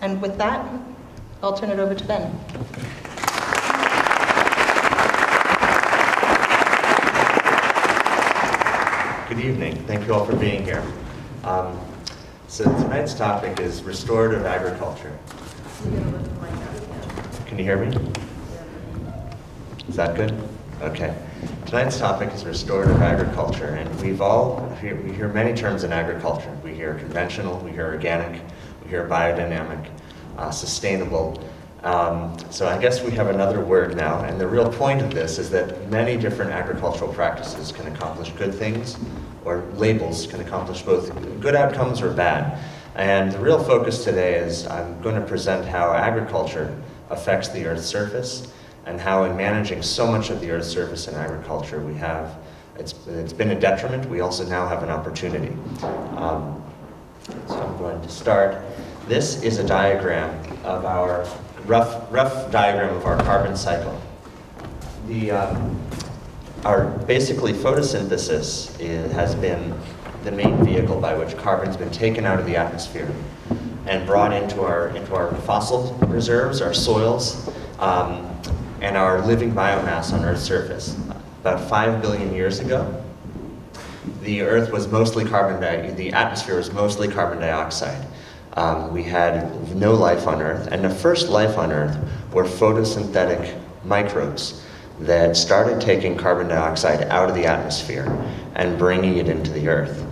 And with that, I'll turn it over to Ben. Good evening. Thank you all for being here. Um, so tonight's topic is restorative agriculture. Can you hear me? Is that good? Okay. Tonight's topic is restorative agriculture, and we've all we hear many terms in agriculture. We hear conventional, we hear organic, hear biodynamic, uh, sustainable. Um, so I guess we have another word now, and the real point of this is that many different agricultural practices can accomplish good things, or labels can accomplish both good outcomes or bad. And the real focus today is I'm going to present how agriculture affects the Earth's surface, and how in managing so much of the Earth's surface in agriculture we have, it's, it's been a detriment, we also now have an opportunity. Um, so I'm going to start. This is a diagram of our rough, rough diagram of our carbon cycle. The, um, our basically photosynthesis is, has been the main vehicle by which carbon's been taken out of the atmosphere and brought into our, into our fossil reserves, our soils, um, and our living biomass on Earth's surface. About five billion years ago, the Earth was mostly carbon dioxide, the atmosphere was mostly carbon dioxide. Um, we had no life on Earth, and the first life on Earth were photosynthetic microbes that started taking carbon dioxide out of the atmosphere and bringing it into the Earth.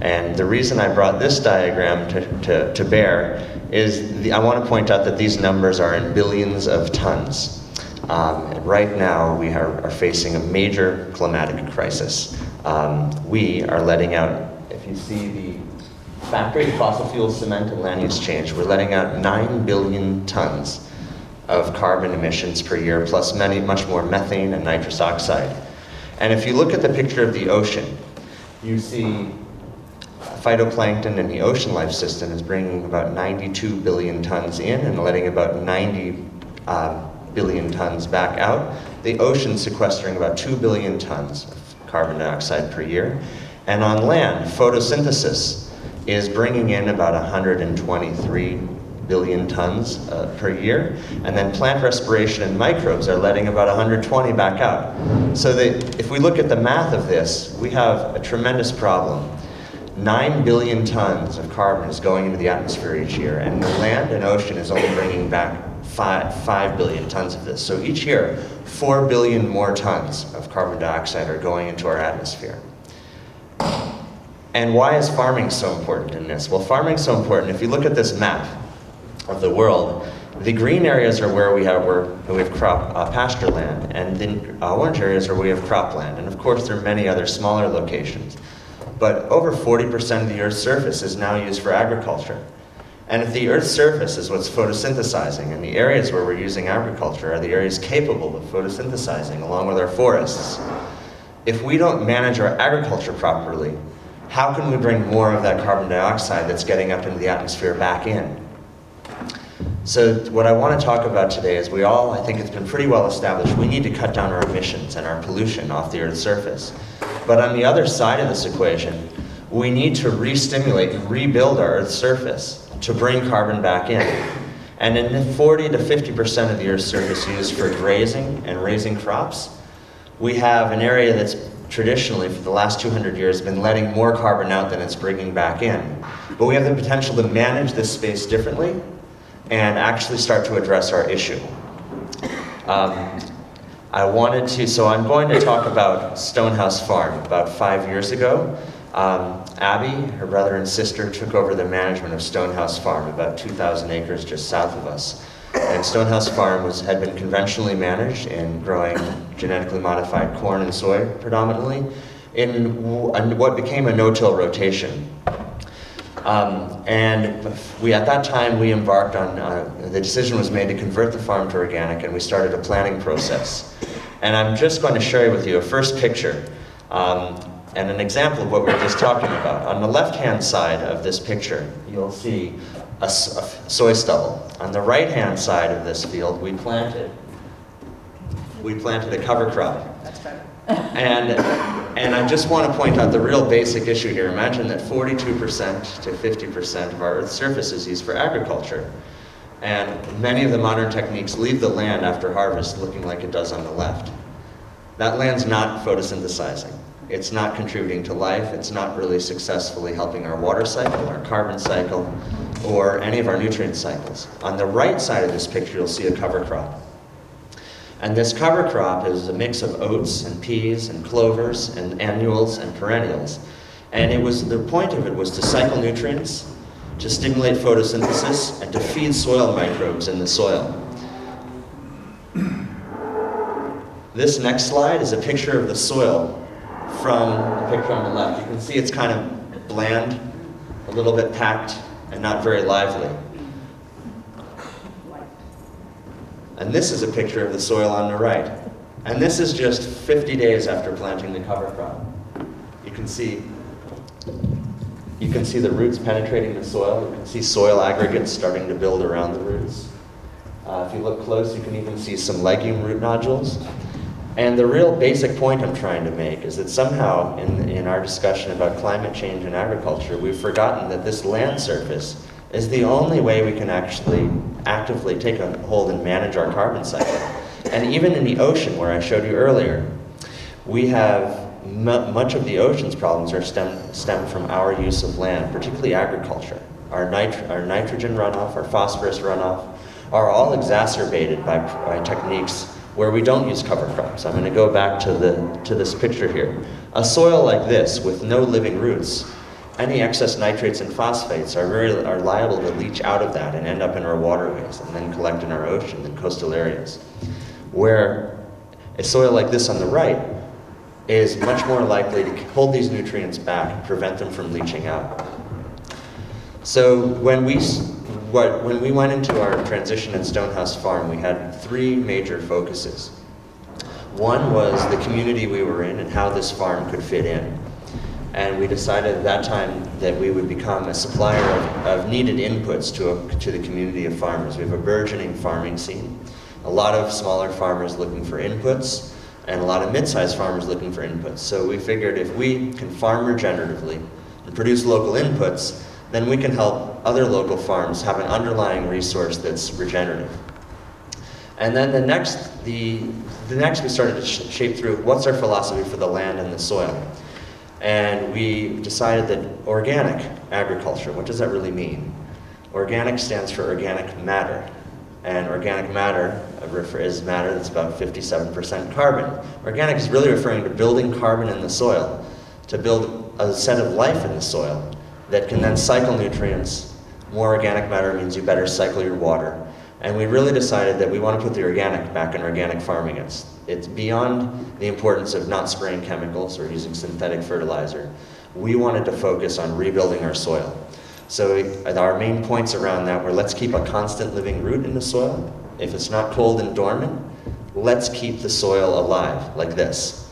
And the reason I brought this diagram to, to, to bear is the, I want to point out that these numbers are in billions of tons. Um, right now, we are, are, facing a major climatic crisis. Um, we are letting out, if you see the factory fossil fuel, cement, and land use change, we're letting out 9 billion tons of carbon emissions per year, plus many, much more methane and nitrous oxide. And if you look at the picture of the ocean, you see phytoplankton in the ocean life system is bringing about 92 billion tons in and letting about 90 uh, billion tons back out. The ocean sequestering about 2 billion tons of carbon dioxide per year. And on land, photosynthesis is bringing in about 123 billion tons uh, per year, and then plant respiration and microbes are letting about 120 back out. So that if we look at the math of this, we have a tremendous problem. 9 billion tons of carbon is going into the atmosphere each year, and the land and ocean is only bringing back 5, 5 billion tons of this. So each year, 4 billion more tons of carbon dioxide are going into our atmosphere. And why is farming so important in this? Well, farming is so important. If you look at this map of the world, the green areas are where we have where we have crop uh, pasture land, and the uh, orange areas are where we have cropland. And of course, there are many other smaller locations. But over 40% of the Earth's surface is now used for agriculture. And if the Earth's surface is what's photosynthesizing, and the areas where we're using agriculture are the areas capable of photosynthesizing, along with our forests, if we don't manage our agriculture properly, how can we bring more of that carbon dioxide that's getting up into the atmosphere back in? So what I want to talk about today is we all, I think it's been pretty well established, we need to cut down our emissions and our pollution off the Earth's surface. But on the other side of this equation, we need to re-stimulate and rebuild our Earth's surface to bring carbon back in. And in the 40 to 50% of the Earth's surface used for grazing and raising crops, we have an area that's traditionally, for the last 200 years, been letting more carbon out than it's bringing back in. But we have the potential to manage this space differently and actually start to address our issue. Um, I wanted to, so I'm going to talk about Stonehouse Farm. About five years ago, um, Abby, her brother and sister, took over the management of Stonehouse Farm, about 2,000 acres just south of us. And Stonehouse Farm was, had been conventionally managed in growing genetically modified corn and soy predominantly in what became a no-till rotation. Um, and we, at that time, we embarked on, uh, the decision was made to convert the farm to organic and we started a planning process. And I'm just going to share with you a first picture um, and an example of what we were just talking about. On the left-hand side of this picture, you'll see a, a soy stubble. On the right-hand side of this field, we planted we planted a cover crop. That's better. And, and I just want to point out the real basic issue here. Imagine that 42% to 50% of our Earth's surface is used for agriculture. And many of the modern techniques leave the land after harvest looking like it does on the left. That land's not photosynthesizing. It's not contributing to life. It's not really successfully helping our water cycle, our carbon cycle, or any of our nutrient cycles. On the right side of this picture, you'll see a cover crop. And this cover crop is a mix of oats and peas and clovers and annuals and perennials. And it was the point of it was to cycle nutrients, to stimulate photosynthesis, and to feed soil microbes in the soil. This next slide is a picture of the soil from the picture on the left. You can see it's kind of bland, a little bit packed, and not very lively. And this is a picture of the soil on the right. And this is just 50 days after planting the cover crop. You can see you can see the roots penetrating the soil. You can see soil aggregates starting to build around the roots. Uh, if you look close, you can even see some legume root nodules. And the real basic point I'm trying to make is that somehow in, in our discussion about climate change and agriculture, we've forgotten that this land surface is the only way we can actually actively take a hold and manage our carbon cycle. And even in the ocean, where I showed you earlier, we have much of the ocean's problems are stem, stem from our use of land, particularly agriculture. Our, nit our nitrogen runoff, our phosphorus runoff, are all exacerbated by, by techniques where we don't use cover crops. I'm going to go back to, the, to this picture here. A soil like this with no living roots, any excess nitrates and phosphates are, very, are liable to leach out of that and end up in our waterways and then collect in our ocean and coastal areas. Where a soil like this on the right is much more likely to hold these nutrients back and prevent them from leaching out. So when we what, when we went into our transition at Stonehouse Farm, we had three major focuses. One was the community we were in and how this farm could fit in. And we decided at that time that we would become a supplier of, of needed inputs to, a, to the community of farmers. We have a burgeoning farming scene, a lot of smaller farmers looking for inputs, and a lot of mid-sized farmers looking for inputs. So we figured if we can farm regeneratively and produce local inputs, then we can help other local farms have an underlying resource that's regenerative. And then the next, the, the next we started to sh shape through what's our philosophy for the land and the soil. And we decided that organic agriculture, what does that really mean? Organic stands for organic matter. And organic matter is matter that's about 57% carbon. Organic is really referring to building carbon in the soil, to build a set of life in the soil that can then cycle nutrients. More organic matter means you better cycle your water. And we really decided that we want to put the organic back in organic farming. It's, it's beyond the importance of not spraying chemicals or using synthetic fertilizer. We wanted to focus on rebuilding our soil. So our main points around that were let's keep a constant living root in the soil. If it's not cold and dormant, let's keep the soil alive like this.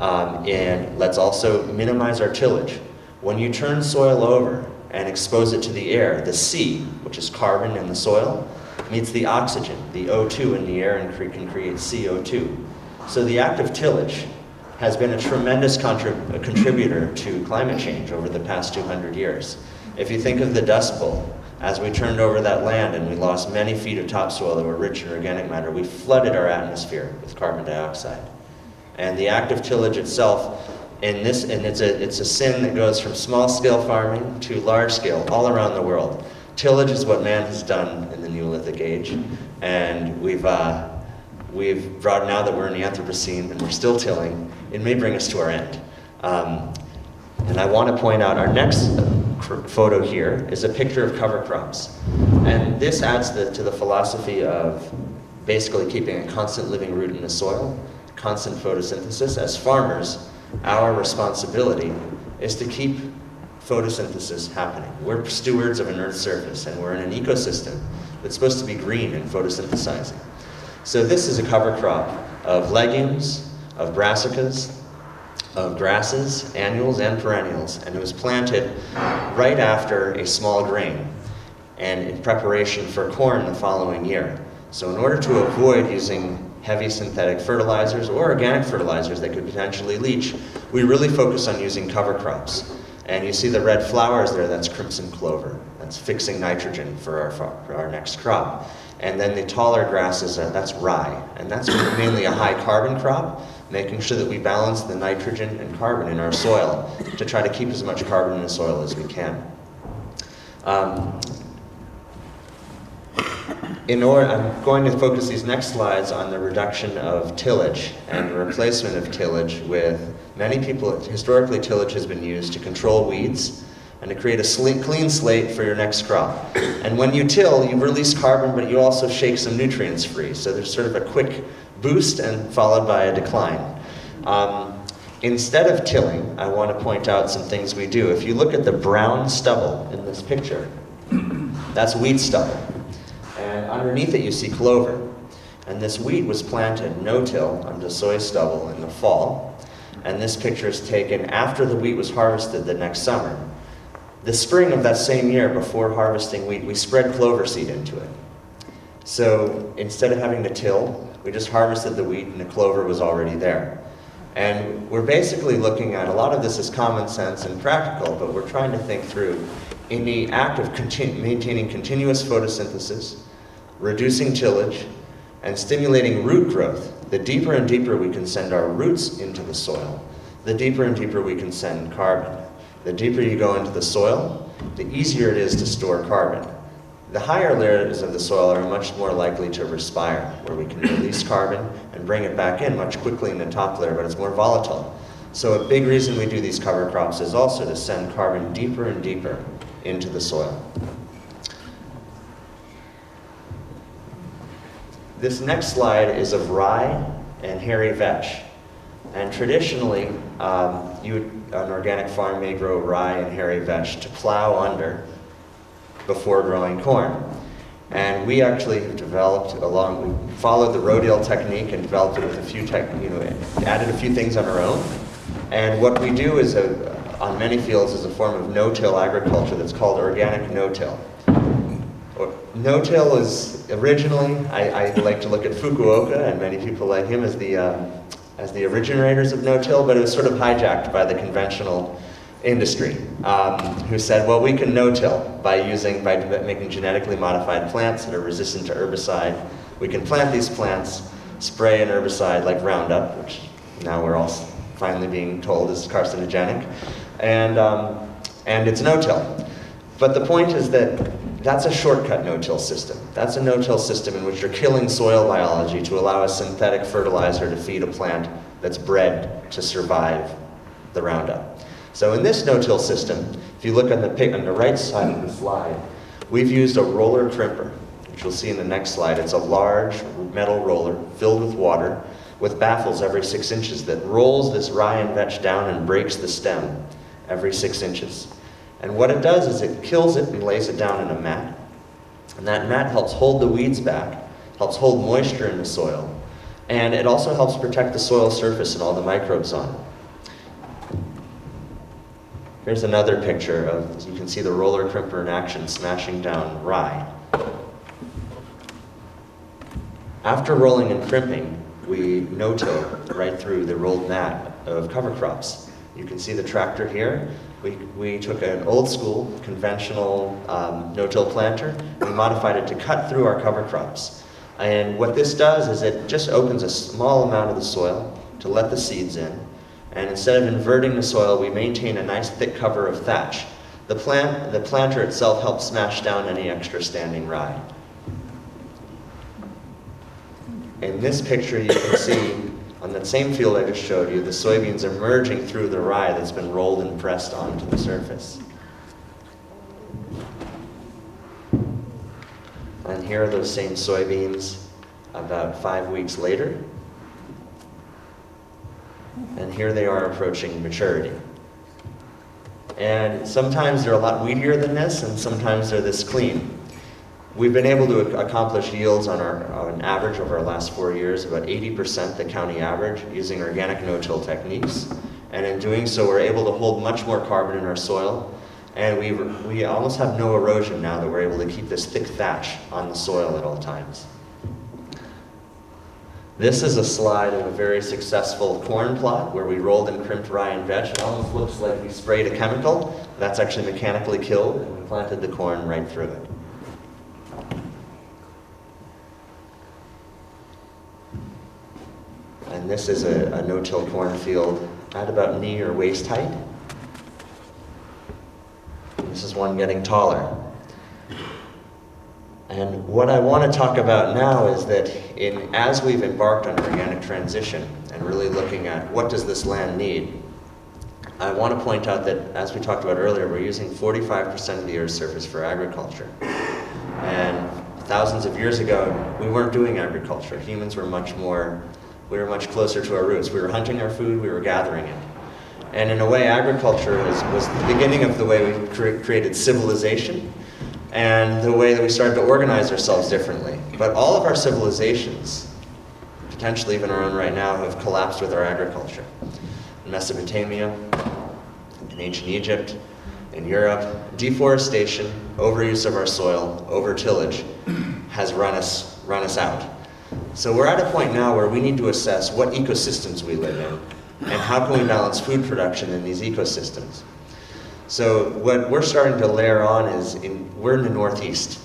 Um, and let's also minimize our tillage. When you turn soil over and expose it to the air, the C, which is carbon in the soil, meets the oxygen, the O2 in the air, and can create CO2. So the act of tillage has been a tremendous contrib contributor to climate change over the past 200 years. If you think of the Dust Bowl, as we turned over that land and we lost many feet of topsoil that were rich in organic matter, we flooded our atmosphere with carbon dioxide. And the act of tillage itself and this, and it's a, it's a sin that goes from small scale farming to large scale all around the world. Tillage is what man has done in the Neolithic age, and we've, uh, we've brought now that we're in the Anthropocene and we're still tilling, it may bring us to our end. Um, and I want to point out our next photo here is a picture of cover crops. And this adds the, to the philosophy of basically keeping a constant living root in the soil, constant photosynthesis. As farmers, our responsibility is to keep photosynthesis happening. We're stewards of an Earth surface, and we're in an ecosystem that's supposed to be green and photosynthesizing. So this is a cover crop of legumes, of brassicas, of grasses, annuals, and perennials, and it was planted right after a small grain and in preparation for corn the following year. So in order to avoid using heavy synthetic fertilizers or organic fertilizers that could potentially leach, we really focus on using cover crops. And you see the red flowers there, that's crimson clover. That's fixing nitrogen for our, for our next crop. And then the taller grasses, uh, that's rye. And that's mainly a high carbon crop, making sure that we balance the nitrogen and carbon in our soil to try to keep as much carbon in the soil as we can. Um, in order, I'm going to focus these next slides on the reduction of tillage and replacement of tillage with many people, historically tillage has been used to control weeds and to create a clean slate for your next crop. And when you till, you release carbon, but you also shake some nutrients free. So there's sort of a quick boost and followed by a decline. Um, instead of tilling, I want to point out some things we do. If you look at the brown stubble in this picture, that's wheat stubble. Underneath it, you see clover. And this wheat was planted no-till onto soy stubble in the fall. And this picture is taken after the wheat was harvested the next summer. The spring of that same year, before harvesting wheat, we spread clover seed into it. So instead of having to till, we just harvested the wheat and the clover was already there. And we're basically looking at a lot of this is common sense and practical, but we're trying to think through in the act of continu- maintaining continuous photosynthesis, reducing tillage, and stimulating root growth. The deeper and deeper we can send our roots into the soil, the deeper and deeper we can send carbon. The deeper you go into the soil, the easier it is to store carbon. The higher layers of the soil are much more likely to respire, where we can release carbon and bring it back in much quickly in the top layer, but it's more volatile. So a big reason we do these cover crops is also to send carbon deeper and deeper into the soil. This next slide is of rye and hairy vetch. And traditionally, um, you an organic farm may grow rye and hairy vetch to plow under before growing corn. And we actually have developed along, we followed the Rodale technique and developed it with a few tech, you know, added a few things on our own. And what we do is a, on many fields is a form of no-till agriculture that's called organic no-till. No-till is originally, I, I like to look at Fukuoka and many people like him as the, um, as the originators of no-till, but it was sort of hijacked by the conventional industry, um, who said, well, we can no-till by using, by making genetically modified plants that are resistant to herbicide. We can plant these plants, spray an herbicide like Roundup, which now we're all finally being told is carcinogenic, and, um, and it's no-till. But the point is that that's a shortcut no-till system. That's a no-till system in which you're killing soil biology to allow a synthetic fertilizer to feed a plant that's bred to survive the Roundup. So in this no-till system, if you look on the pic on the right side of the slide, we've used a roller crimper, which you'll see in the next slide. It's a large metal roller filled with water with baffles every six inches that rolls this rye and vetch down and breaks the stem every six inches. And what it does is it kills it and lays it down in a mat. And that mat helps hold the weeds back, helps hold moisture in the soil, and it also helps protect the soil surface and all the microbes on it. Here's another picture of, you can see the roller crimper in action smashing down rye. After rolling and crimping, we no-till right through the rolled mat of cover crops. You can see the tractor here. We, we took an old school conventional um, no-till planter, we modified it to cut through our cover crops. And what this does is it just opens a small amount of the soil to let the seeds in. And instead of inverting the soil, we maintain a nice thick cover of thatch. The, plant, the planter itself helps smash down any extra standing rye. In this picture, you can see on that same field I just showed you, the soybeans are emerging through the rye that's been rolled and pressed onto the surface. And here are those same soybeans about five weeks later. And here they are approaching maturity. And sometimes they're a lot weedier than this, and sometimes they're this clean. We've been able to accomplish yields on our, on average over our last four years, about 80% the county average, using organic no-till techniques. And in doing so, we're able to hold much more carbon in our soil, and we, we almost have no erosion now that we're able to keep this thick thatch on the soil at all times. This is a slide of a very successful corn plot where we rolled and crimped rye and vetch. It almost looks like we sprayed a chemical. That's actually mechanically killed. and we planted the corn right through it. And this is a, a no-till cornfield at about knee or waist height. This is one getting taller. And what I want to talk about now is that in, as we've embarked on organic transition and really looking at what does this land need, I want to point out that, as we talked about earlier, we're using 45% of the Earth's surface for agriculture. And thousands of years ago, we weren't doing agriculture. Humans were much more, we were much closer to our roots. We were hunting our food, we were gathering it. And in a way, agriculture was, was the beginning of the way we cre created civilization and the way that we started to organize ourselves differently. But all of our civilizations, potentially even our own right now, have collapsed with our agriculture. In Mesopotamia, in ancient Egypt, in Europe, deforestation, overuse of our soil, over tillage has run us, run us out. So we're at a point now where we need to assess what ecosystems we live in and how can we balance food production in these ecosystems. So what we're starting to layer on is, in, we're in the Northeast,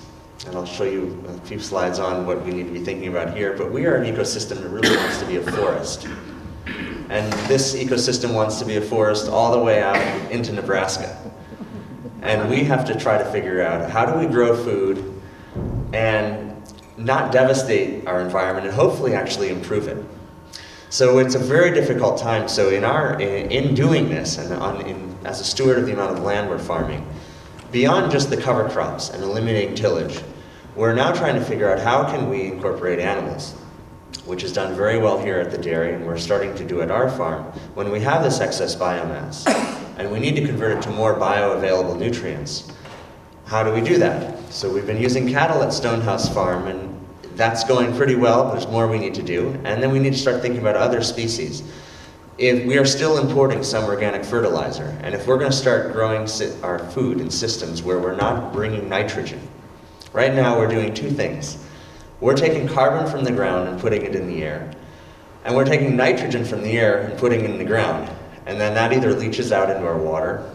and I'll show you a few slides on what we need to be thinking about here, but we are an ecosystem that really wants to be a forest. And this ecosystem wants to be a forest all the way out into Nebraska. And we have to try to figure out how do we grow food and not devastate our environment and hopefully actually improve it. So it's a very difficult time. So in our in, doing this, and on, in, as a steward of the amount of land we're farming, beyond just the cover crops and eliminating tillage, we're now trying to figure out how can we incorporate animals, which is done very well here at the dairy, and we're starting to do at our farm when we have this excess biomass, and we need to convert it to more bioavailable nutrients. How do we do that? So we've been using cattle at Stonehouse Farm, and that's going pretty well. There's more we need to do. And then we need to start thinking about other species. If we are still importing some organic fertilizer, and if we're going to start growing our food in systems where we're not bringing nitrogen, right now we're doing two things. We're taking carbon from the ground and putting it in the air, and we're taking nitrogen from the air and putting it in the ground. And then that either leaches out into our water,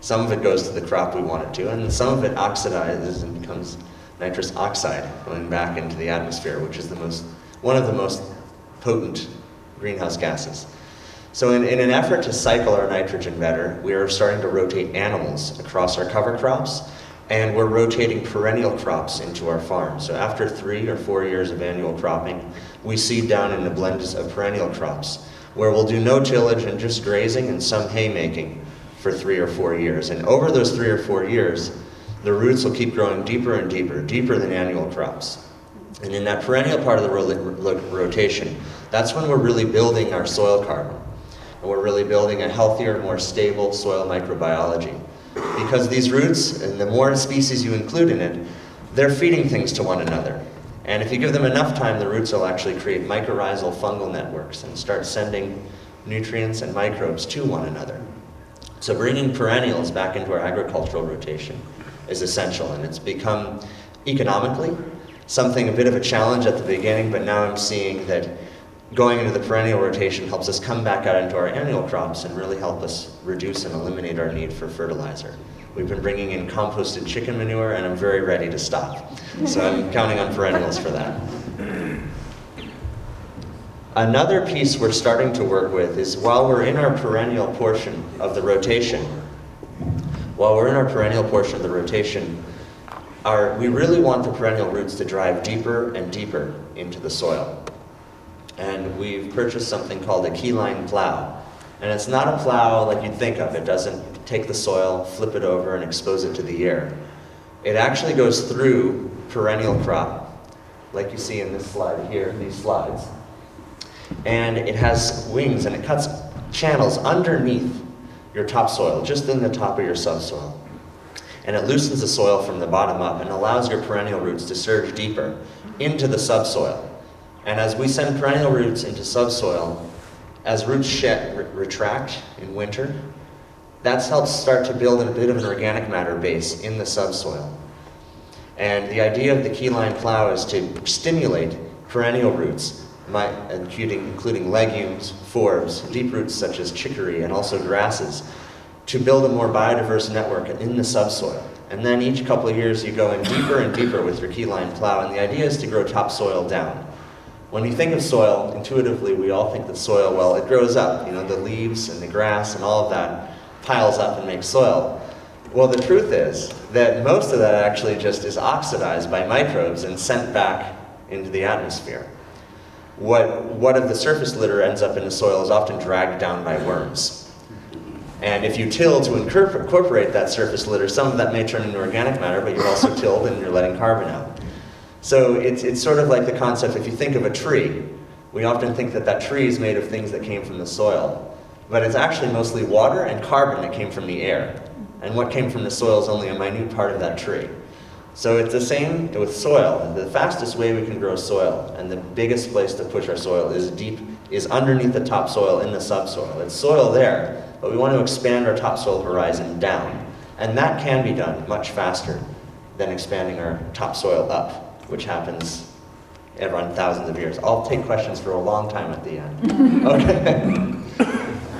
some of it goes to the crop we want it to, and some of it oxidizes and becomes nitrous oxide going back into the atmosphere, which is the most, one of the most potent greenhouse gases. So in, in an effort to cycle our nitrogen better, we are starting to rotate animals across our cover crops, and we're rotating perennial crops into our farm. So after three or four years of annual cropping, we seed down into blends of perennial crops, where we'll do no tillage and just grazing and some haymaking for three or four years. And over those three or four years, the roots will keep growing deeper and deeper, deeper than annual crops. And in that perennial part of the rotation, that's when we're really building our soil carbon. And we're really building a healthier, more stable soil microbiology. Because these roots, and the more species you include in it, they're feeding things to one another. And if you give them enough time, the roots will actually create mycorrhizal fungal networks and start sending nutrients and microbes to one another. So bringing perennials back into our agricultural rotation is essential. And it's become economically something a bit of a challenge at the beginning, but now I'm seeing that going into the perennial rotation helps us come back out into our annual crops and really help us reduce and eliminate our need for fertilizer. We've been bringing in composted chicken manure, and I'm very ready to stop. So I'm counting on perennials for that. Another piece we're starting to work with is while we're in our perennial portion of the rotation, while we're in our perennial portion of the rotation, our, we really want the perennial roots to drive deeper and deeper into the soil. And we've purchased something called a keyline plow. And it's not a plow like you'd think of. It doesn't take the soil, flip it over, and expose it to the air. It actually goes through perennial crop, like you see in this slide here, these slides. And it has wings and it cuts channels underneath your topsoil, just in the top of your subsoil. And it loosens the soil from the bottom up and allows your perennial roots to surge deeper into the subsoil. And as we send perennial roots into subsoil, as roots shed, re retract in winter, that helps start to build a bit of an organic matter base in the subsoil. And the idea of the keyline plow is to stimulate perennial roots including, including legumes, forbs, deep roots such as chicory, and also grasses, to build a more biodiverse network in the subsoil. And then each couple of years you go in deeper and deeper with your keyline plow, and the idea is to grow topsoil down. When we think of soil, intuitively we all think that soil, well, it grows up. You know, the leaves and the grass and all of that piles up and makes soil. Well, the truth is that most of that actually just is oxidized by microbes and sent back into the atmosphere. What, what of the surface litter ends up in the soil is often dragged down by worms. And if you till to incorporate that surface litter, some of that may turn into organic matter, but you've also tilled and you're letting carbon out. So it's, it's sort of like the concept, if you think of a tree, we often think that that tree is made of things that came from the soil. But it's actually mostly water and carbon that came from the air. And what came from the soil is only a minute part of that tree. So it's the same with soil. The fastest way we can grow soil and the biggest place to push our soil is deep, is underneath the topsoil in the subsoil. It's soil there, but we want to expand our topsoil horizon down. And that can be done much faster than expanding our topsoil up, which happens around thousands of years. I'll take questions for a long time at the end. okay.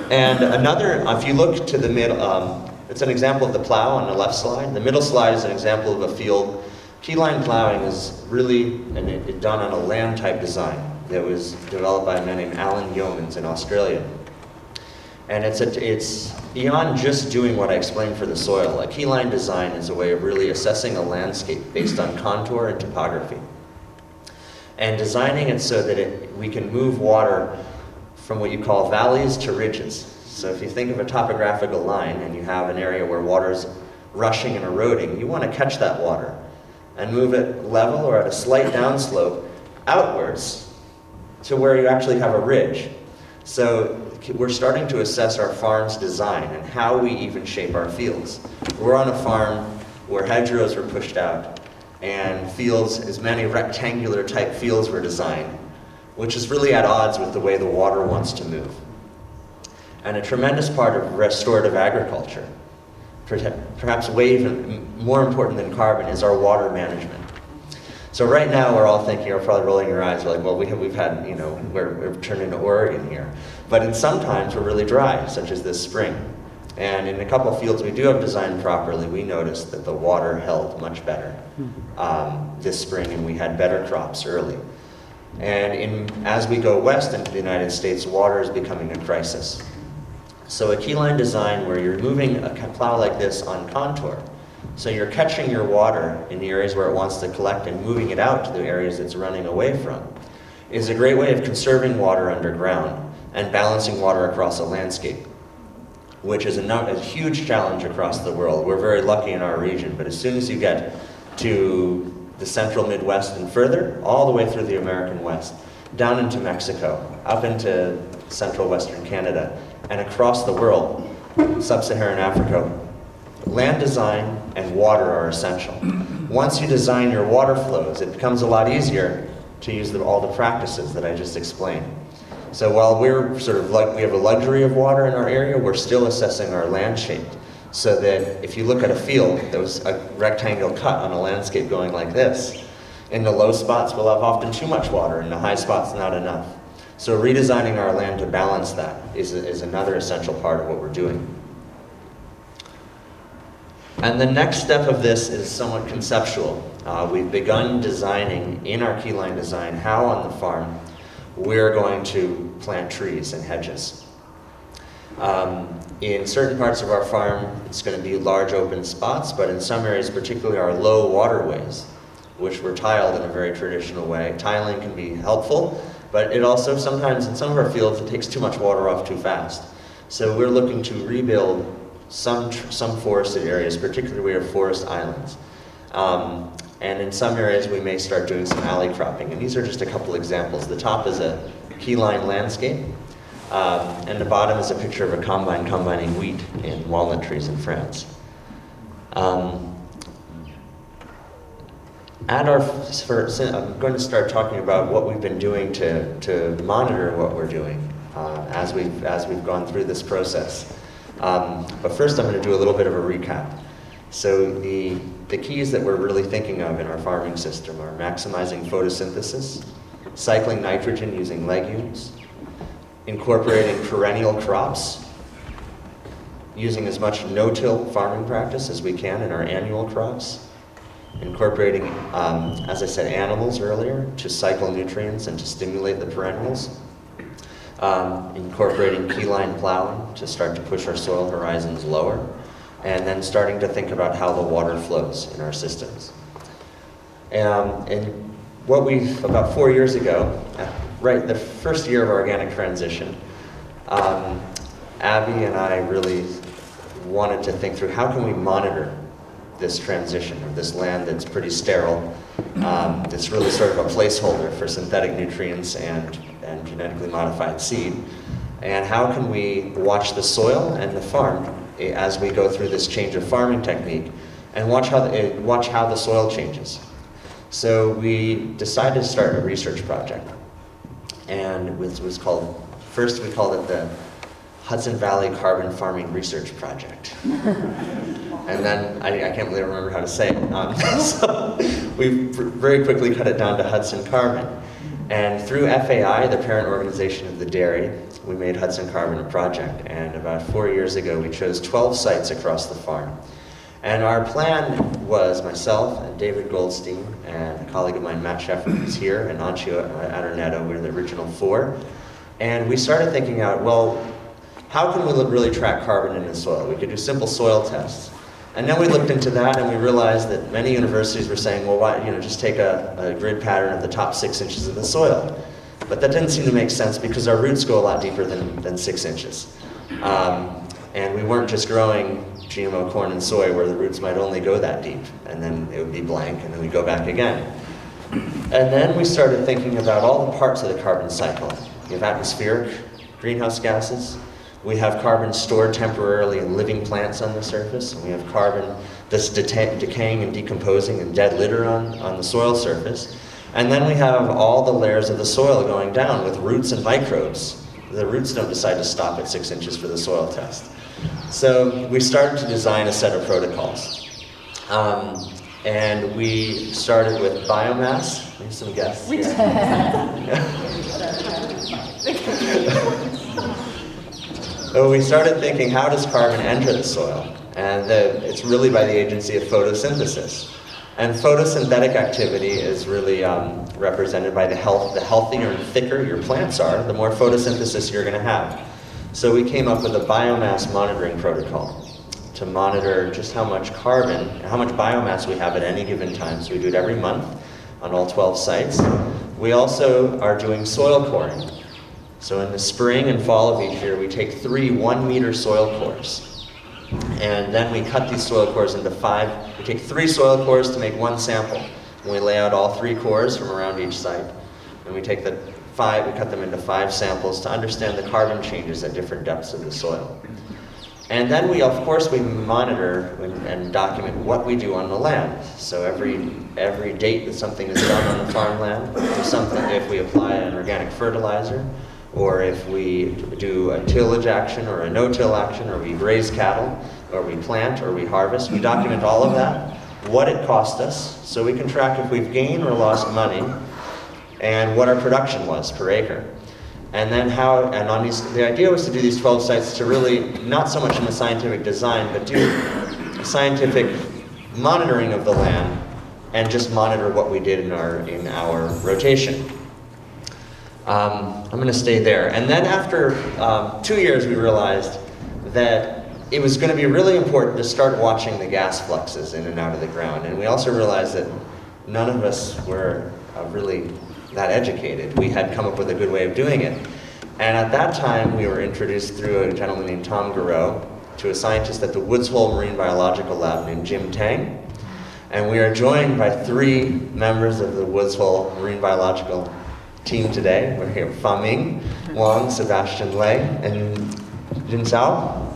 and another, if you look to the middle, um, it's an example of the plow on the left slide. The middle slide is an example of a field. Keyline plowing is really and it, it done on a land type design that was developed by a man named Alan Yeomans in Australia. And it's, a, it's beyond just doing what I explained for the soil. A keyline design is a way of really assessing a landscape based on contour and topography. And designing it so that it, we can move water from what you call valleys to ridges. So if you think of a topographical line and you have an area where water's rushing and eroding, you want to catch that water and move it level or at a slight downslope outwards to where you actually have a ridge. So we're starting to assess our farm's design and how we even shape our fields. We're on a farm where hedgerows were pushed out and fields, as many rectangular type fields were designed, which is really at odds with the way the water wants to move. And a tremendous part of restorative agriculture, perhaps way even more important than carbon, is our water management. So right now we're all thinking, you're probably rolling your eyes, we're like, well, we have, we've had, you know, we're, we're turned into Oregon here. But in some times we're really dry, such as this spring. And in a couple of fields we do have designed properly, we noticed that the water held much better um, this spring and we had better crops early. And in, as we go west into the United States, water is becoming a crisis. So a keyline design where you're moving a plow like this on contour so you're catching your water in the areas where it wants to collect and moving it out to the areas it's running away from is a great way of conserving water underground and balancing water across a landscape, which is a, a huge challenge across the world. We're very lucky in our region, but as soon as you get to the central Midwest and further, all the way through the American West, down into Mexico, up into central Western Canada, and across the world, sub-Saharan Africa, land design and water are essential. Once you design your water flows, it becomes a lot easier to use the, all the practices that I just explained. So while we're sort of like, we have a luxury of water in our area, we're still assessing our land shape. So that if you look at a field that was a rectangle cut on a landscape going like this, in the low spots we'll have often too much water, in the high spots not enough. So redesigning our land to balance that is, is another essential part of what we're doing. And the next step of this is somewhat conceptual. Uh, we've begun designing in our keyline design how on the farm we're going to plant trees and hedges. Um, in certain parts of our farm, it's going to be large open spots, but in some areas, particularly our low waterways, which were tiled in a very traditional way. Tiling can be helpful, but it also sometimes in some of our fields, it takes too much water off too fast. So we're looking to rebuild some, some forested areas, particularly we have forest islands. Um, and in some areas we may start doing some alley cropping. And these are just a couple examples. The top is a keyline landscape. Um, and the bottom is a picture of a combine combining wheat in walnut trees in France. Um, at our, I'm going to start talking about what we've been doing to, to monitor what we're doing uh, as, we've, as we've gone through this process. Um, but first I'm going to do a little bit of a recap. So the, the keys that we're really thinking of in our farming system are maximizing photosynthesis, cycling nitrogen using legumes, incorporating perennial crops, using as much no-till farming practice as we can in our annual crops, incorporating, um, as I said, animals earlier to cycle nutrients and to stimulate the perennials, um, incorporating keyline plowing to start to push our soil horizons lower, and then starting to think about how the water flows in our systems. Um, and what we, about four years ago, uh, right, the first year of our organic transition, um, Abby and I really wanted to think through how can we monitor this transition of this land that's pretty sterile, um, that's really sort of a placeholder for synthetic nutrients and, and genetically modified seed, and how can we watch the soil and the farm as we go through this change of farming technique, and watch how the, eh, watch how the soil changes. So we decided to start a research project, and it was called, first we called it the Hudson Valley Carbon Farming Research Project. and then I, I, can't really remember how to say it. Um, so we very quickly cut it down to Hudson Carbon. And through FAI, the parent organization of the dairy, we made Hudson Carbon a project. And about four years ago, we chose 12 sites across the farm. And our plan was myself and David Goldstein and a colleague of mine, Matt Sheffer, who's here, and Ancio Adornetto, we were the original four. And we started thinking out, well, how can we really track carbon in the soil? We could do simple soil tests. And then we looked into that and we realized that many universities were saying, well, why, you know, just take a, a grid pattern of the top six inches of the soil. But that didn't seem to make sense because our roots go a lot deeper than, than six inches. Um, and we weren't just growing GMO corn and soy where the roots might only go that deep, and then it would be blank, and then we'd go back again. And then we started thinking about all the parts of the carbon cycle. You have atmospheric greenhouse gases, we have carbon stored temporarily in living plants on the surface, and we have carbon that's decaying and decomposing in dead litter on, on the soil surface. And then we have all the layers of the soil going down with roots and microbes. The roots don't decide to stop at six inches for the soil test. So we started to design a set of protocols. Um, and we started with biomass. Here's some guests. We so we started thinking, how does carbon enter the soil? And the, it's really by the agency of photosynthesis. And photosynthetic activity is really um, represented by the health. The healthier and thicker your plants are, the more photosynthesis you're going to have. So we came up with a biomass monitoring protocol to monitor just how much carbon, how much biomass we have at any given time. So we do it every month on all 12 sites. We also are doing soil coring. So in the spring and fall of each year, we take three one meter soil cores. And then we cut these soil cores into five. We take three soil cores to make one sample. And we lay out all three cores from around each site. And we take the five, we cut them into five samples to understand the carbon changes at different depths of the soil. And then we, of course, we monitor and document what we do on the land. So every, every date that something is done on the farmland, if, something, if we apply an organic fertilizer, or if we do a tillage action or a no-till action, or we raise cattle, or we plant, or we harvest, we document all of that, what it cost us, so we can track if we've gained or lost money, and what our production was per acre. And then how, and on these, the idea was to do these 12 sites to really, not so much in the scientific design, but do scientific monitoring of the land and just monitor what we did in our, in our rotation. Um, I'm going to stay there. And then after um, two years, we realized that it was going to be really important to start watching the gas fluxes in and out of the ground. And we also realized that none of us were uh, really that educated. We had come up with a good way of doing it. And at that time, we were introduced through a gentleman named Tom Garreau to a scientist at the Woods Hole Marine Biological Lab named Jim Tang. And we are joined by three members of the Woods Hole Marine Biological team today. We're here, Faming Wang, Sebastian Lei, and Jin Zhao.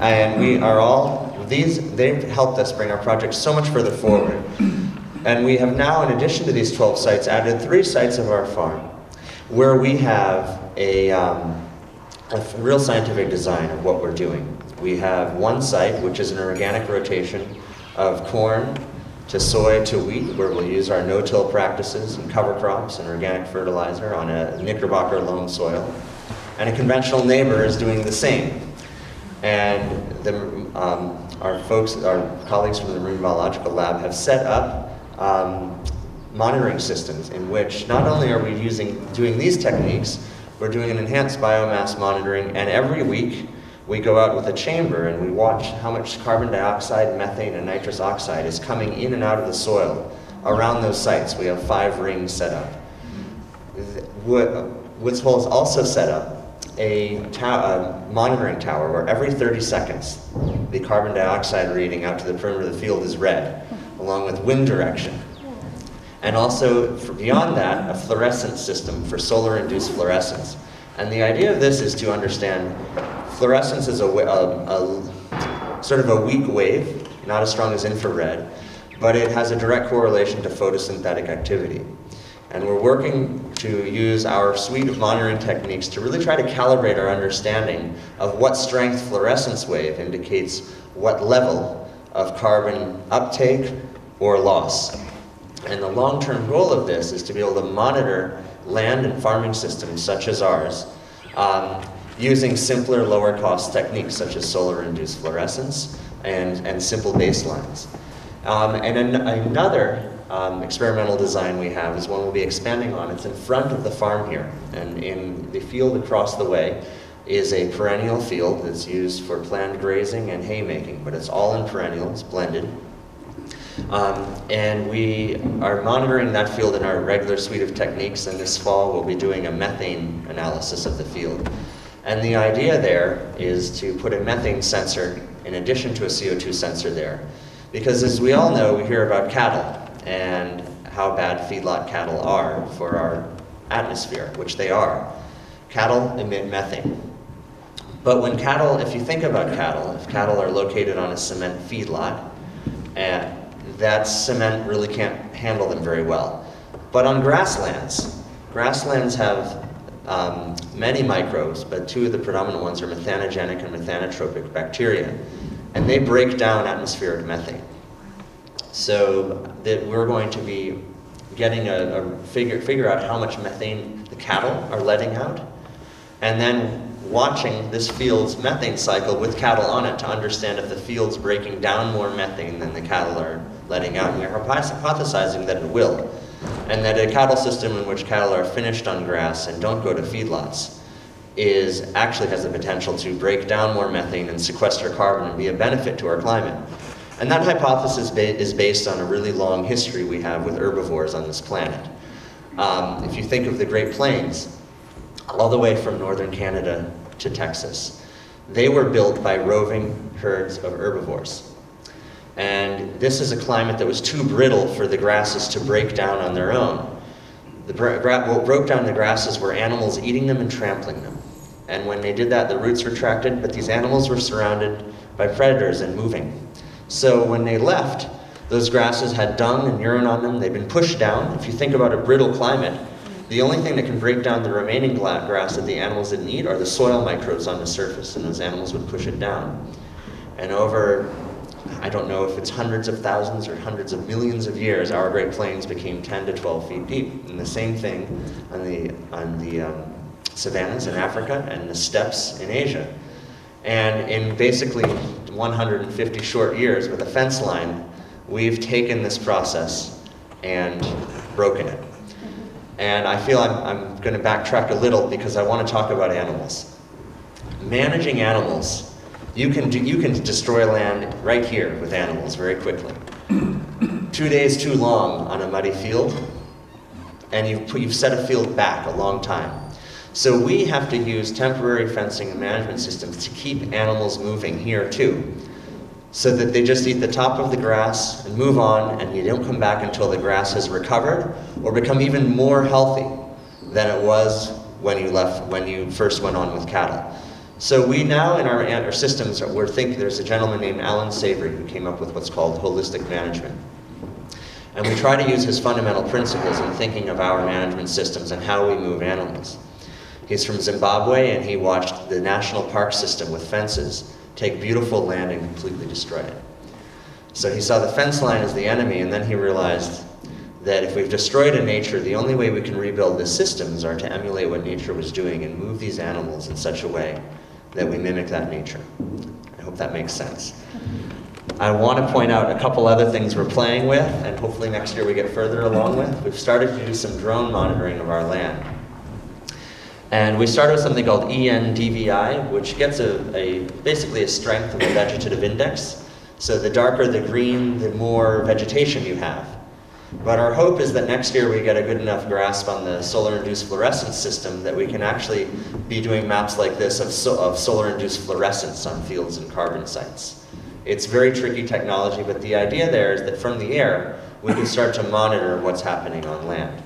And we are all, these, they've helped us bring our project so much further forward. And we have now, in addition to these 12 sites, added three sites of our farm where we have a, um, a real scientific design of what we're doing. We have one site, which is an organic rotation of corn to soy to wheat, where we'll use our no-till practices and cover crops and organic fertilizer on a Knickerbocker loam soil. And a conventional neighbor is doing the same. And the, um, our folks, our colleagues from the Marine Biological Lab have set up um, monitoring systems in which not only are we using, doing these techniques, we're doing an enhanced biomass monitoring, and every week we go out with a chamber and we watch how much carbon dioxide, methane, and nitrous oxide is coming in and out of the soil around those sites. We have five rings set up. Woods Hole has also set up a, a, monitoring tower where every 30 seconds the carbon dioxide reading out to the perimeter of the field is read, along with wind direction. And also, beyond that, a fluorescence system for solar-induced fluorescence. And the idea of this is to understand fluorescence is a, a, a sort of a weak wave, not as strong as infrared, but it has a direct correlation to photosynthetic activity. And we're working to use our suite of monitoring techniques to really try to calibrate our understanding of what strength fluorescence wave indicates what level of carbon uptake or loss. And the long-term goal of this is to be able to monitor land and farming systems such as ours um, using simpler, lower-cost techniques such as solar-induced fluorescence and, and simple baselines. Um, and an another um, experimental design we have is one we'll be expanding on. It's in front of the farm here, and in the field across the way is a perennial field that's used for planned grazing and haymaking, but it's all in perennials, blended. Um, and we are monitoring that field in our regular suite of techniques, and this fall we'll be doing a methane analysis of the field. And the idea there is to put a methane sensor in addition to a CO2 sensor there. Because as we all know, we hear about cattle and how bad feedlot cattle are for our atmosphere, which they are. Cattle emit methane. But when cattle, if you think about cattle, if cattle are located on a cement feedlot, and that cement really can't handle them very well. But on grasslands, grasslands have um, many microbes, but two of the predominant ones are methanogenic and methanotrophic bacteria, and they break down atmospheric methane. So that we're going to be getting a, a figure, figure out how much methane the cattle are letting out, and then watching this field's methane cycle with cattle on it to understand if the field's breaking down more methane than the cattle are letting out. And we're hypothesizing that it will, and that a cattle system in which cattle are finished on grass and don't go to feedlots is actually has the potential to break down more methane and sequester carbon and be a benefit to our climate. And that hypothesis ba is based on a really long history we have with herbivores on this planet. Um, if you think of the Great Plains, all the way from northern Canada to Texas, they were built by roving herds of herbivores. And this is a climate that was too brittle for the grasses to break down on their own. The what broke down the grasses were animals eating them and trampling them. And when they did that, the roots retracted, but these animals were surrounded by predators and moving. So when they left, those grasses had dung and urine on them. They'd been pushed down. If you think about a brittle climate, the only thing that can break down the remaining grass that the animals didn't eat are the soil microbes on the surface, and those animals would push it down. And over, I don't know if it's hundreds of thousands or hundreds of millions of years, our Great Plains became 10 to 12 feet deep. And the same thing on the, on the um, savannas in Africa and the steppes in Asia. And in basically 150 short years with a fence line, we've taken this process and broken it. And I feel I'm, I'm going to backtrack a little because I want to talk about animals. Managing animals, you can, do, you can destroy land right here with animals very quickly. Two days too long on a muddy field, and you've, you've set a field back a long time. So we have to use temporary fencing and management systems to keep animals moving here too. So that they just eat the top of the grass and move on and you don't come back until the grass has recovered or become even more healthy than it was when you left, when you first went on with cattle. So we now in our, our systems, we're thinking, there's a gentleman named Allan Savory who came up with what's called holistic management. And we try to use his fundamental principles in thinking of our management systems and how we move animals. He's from Zimbabwe and he watched the national park system with fences take beautiful land and completely destroy it. So he saw the fence line as the enemy and then he realized that if we've destroyed a nature, the only way we can rebuild the systems are to emulate what nature was doing and move these animals in such a way that we mimic that nature. I hope that makes sense. I want to point out a couple other things we're playing with, and hopefully next year we get further along with. We've started to do some drone monitoring of our land. And we started with something called ENDVI, which gets a, a basically a strength of a vegetative index. So the darker the green, the more vegetation you have. But our hope is that next year we get a good enough grasp on the solar-induced fluorescence system that we can actually be doing maps like this of, so, of solar-induced fluorescence on fields and carbon sites. It's very tricky technology, but the idea there is that from the air, we can start to monitor what's happening on land.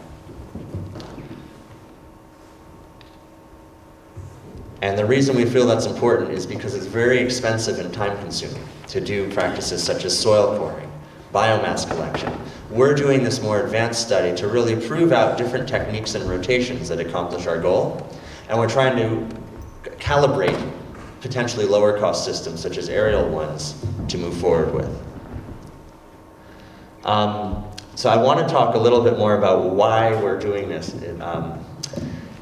And the reason we feel that's important is because it's very expensive and time consuming to do practices such as soil coring, biomass collection. We're doing this more advanced study to really prove out different techniques and rotations that accomplish our goal. And we're trying to calibrate potentially lower cost systems such as aerial ones to move forward with. Um, so I want to talk a little bit more about why we're doing this um,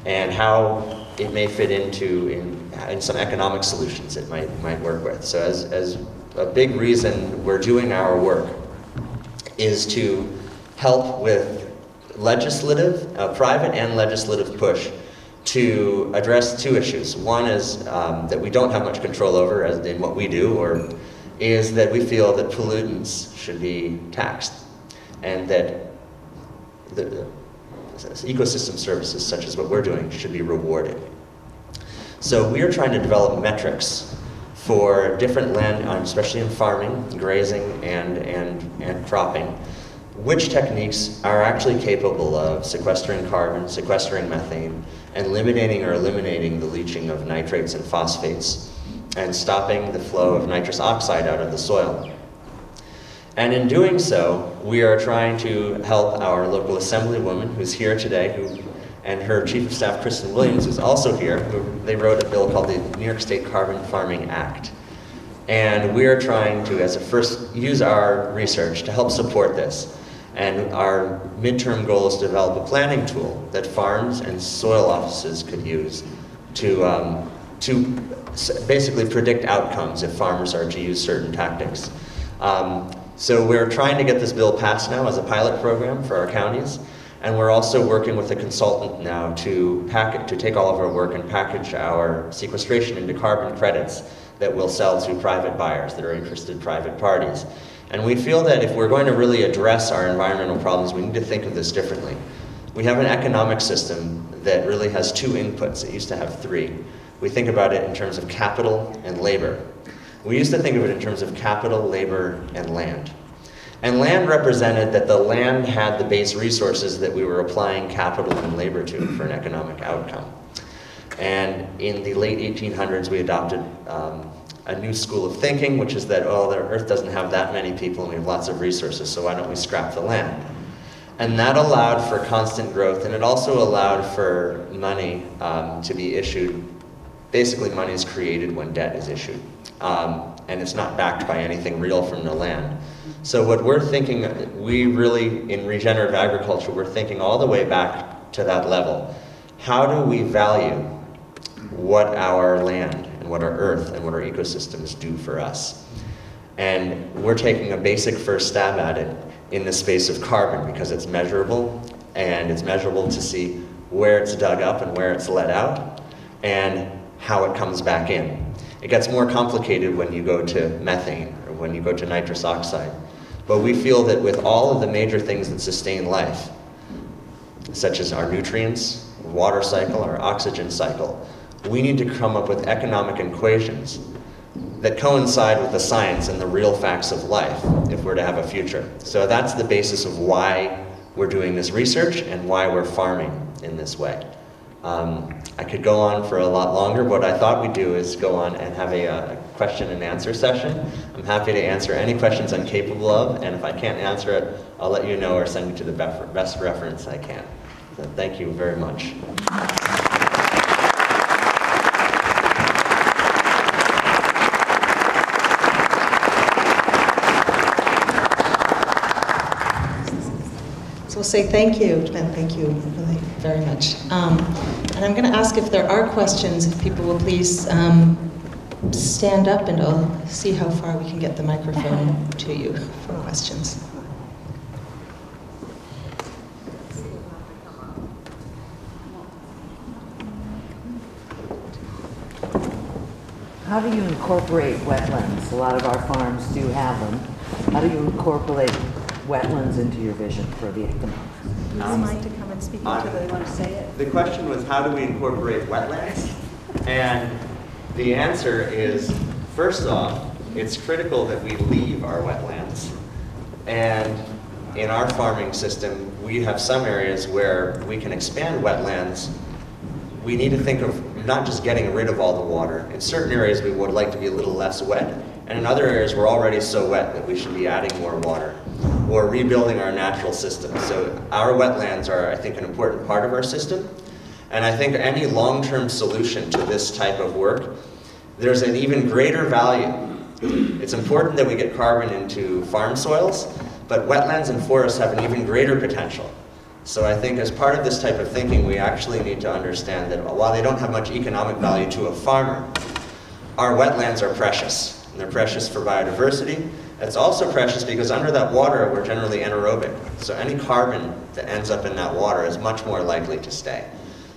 and how it may fit into in, in some economic solutions it might, might work with. So as, as a big reason we're doing our work is to help with legislative, uh, private and legislative push to address two issues. One is um, that we don't have much control over as in what we do, or is that we feel that pollutants should be taxed, and that the, the ecosystem services, such as what we're doing, should be rewarded. So we are trying to develop metrics for different land, um, especially in farming, grazing, and, and, and cropping, which techniques are actually capable of sequestering carbon, sequestering methane, and eliminating or eliminating the leaching of nitrates and phosphates, and stopping the flow of nitrous oxide out of the soil. And in doing so, we are trying to help our local assemblywoman, who's here today, who, and her chief of staff, Kristen Williams, who's also here. They wrote a bill called the New York State Carbon Farming Act. And we're trying to, as a first, use our research to help support this. And our midterm goal is to develop a planning tool that farms and soil offices could use to, um, to basically predict outcomes if farmers are to use certain tactics. Um, so we're trying to get this bill passed now as a pilot program for our counties. And we're also working with a consultant now to, pack, to take all of our work and package our sequestration into carbon credits that we'll sell to private buyers that are interested private parties. And we feel that if we're going to really address our environmental problems, we need to think of this differently. We have an economic system that really has two inputs. It used to have three. We think about it in terms of capital and labor. We used to think of it in terms of capital, labor, and land. And land represented that the land had the base resources that we were applying capital and labor to for an economic outcome. And in the late 1800s, we adopted um, a new school of thinking, which is that, oh, the earth doesn't have that many people and we have lots of resources, so why don't we scrap the land? And that allowed for constant growth, and it also allowed for money um, to be issued. Basically, money is created when debt is issued, um, and it's not backed by anything real from the land. So what we're thinking, we really, in regenerative agriculture, we're thinking all the way back to that level. How do we value what our land and what our earth and what our ecosystems do for us? And we're taking a basic first stab at it in the space of carbon because it's measurable and it's measurable to see where it's dug up and where it's let out and how it comes back in. It gets more complicated when you go to methane or when you go to nitrous oxide. But we feel that with all of the major things that sustain life, such as our nutrients, water cycle, our oxygen cycle, we need to come up with economic equations that coincide with the science and the real facts of life if we're to have a future. So that's the basis of why we're doing this research and why we're farming in this way. Um, I could go on for a lot longer. What I thought we'd do is go on and have a, a, question and answer session. I'm happy to answer any questions I'm capable of, and if I can't answer it, I'll let you know or send you to the best reference I can. So thank you very much. So we'll say thank you, Ben, thank you really very much. Um, and I'm going to ask if there are questions, if people will please um, stand up and I'll see how far we can get the microphone to you for questions. How do you incorporate wetlands? A lot of our farms do have them. How do you incorporate wetlands into your vision for the economics? Would you mind to come and speak into the, want to say it? The question was, how do we incorporate wetlands? And the answer is, first off, it's critical that we leave our wetlands. And in our farming system, we have some areas where we can expand wetlands. We need to think of not just getting rid of all the water. In certain areas, we would like to be a little less wet. And in other areas, we're already so wet that we should be adding more water or rebuilding our natural system. So our wetlands are, I think, an important part of our system. And I think any long-term solution to this type of work, there's an even greater value. It's important that we get carbon into farm soils, but wetlands and forests have an even greater potential. So I think as part of this type of thinking, we actually need to understand that while they don't have much economic value to a farmer, our wetlands are precious. And they're precious for biodiversity. It's also precious because under that water, we're generally anaerobic. So any carbon that ends up in that water is much more likely to stay.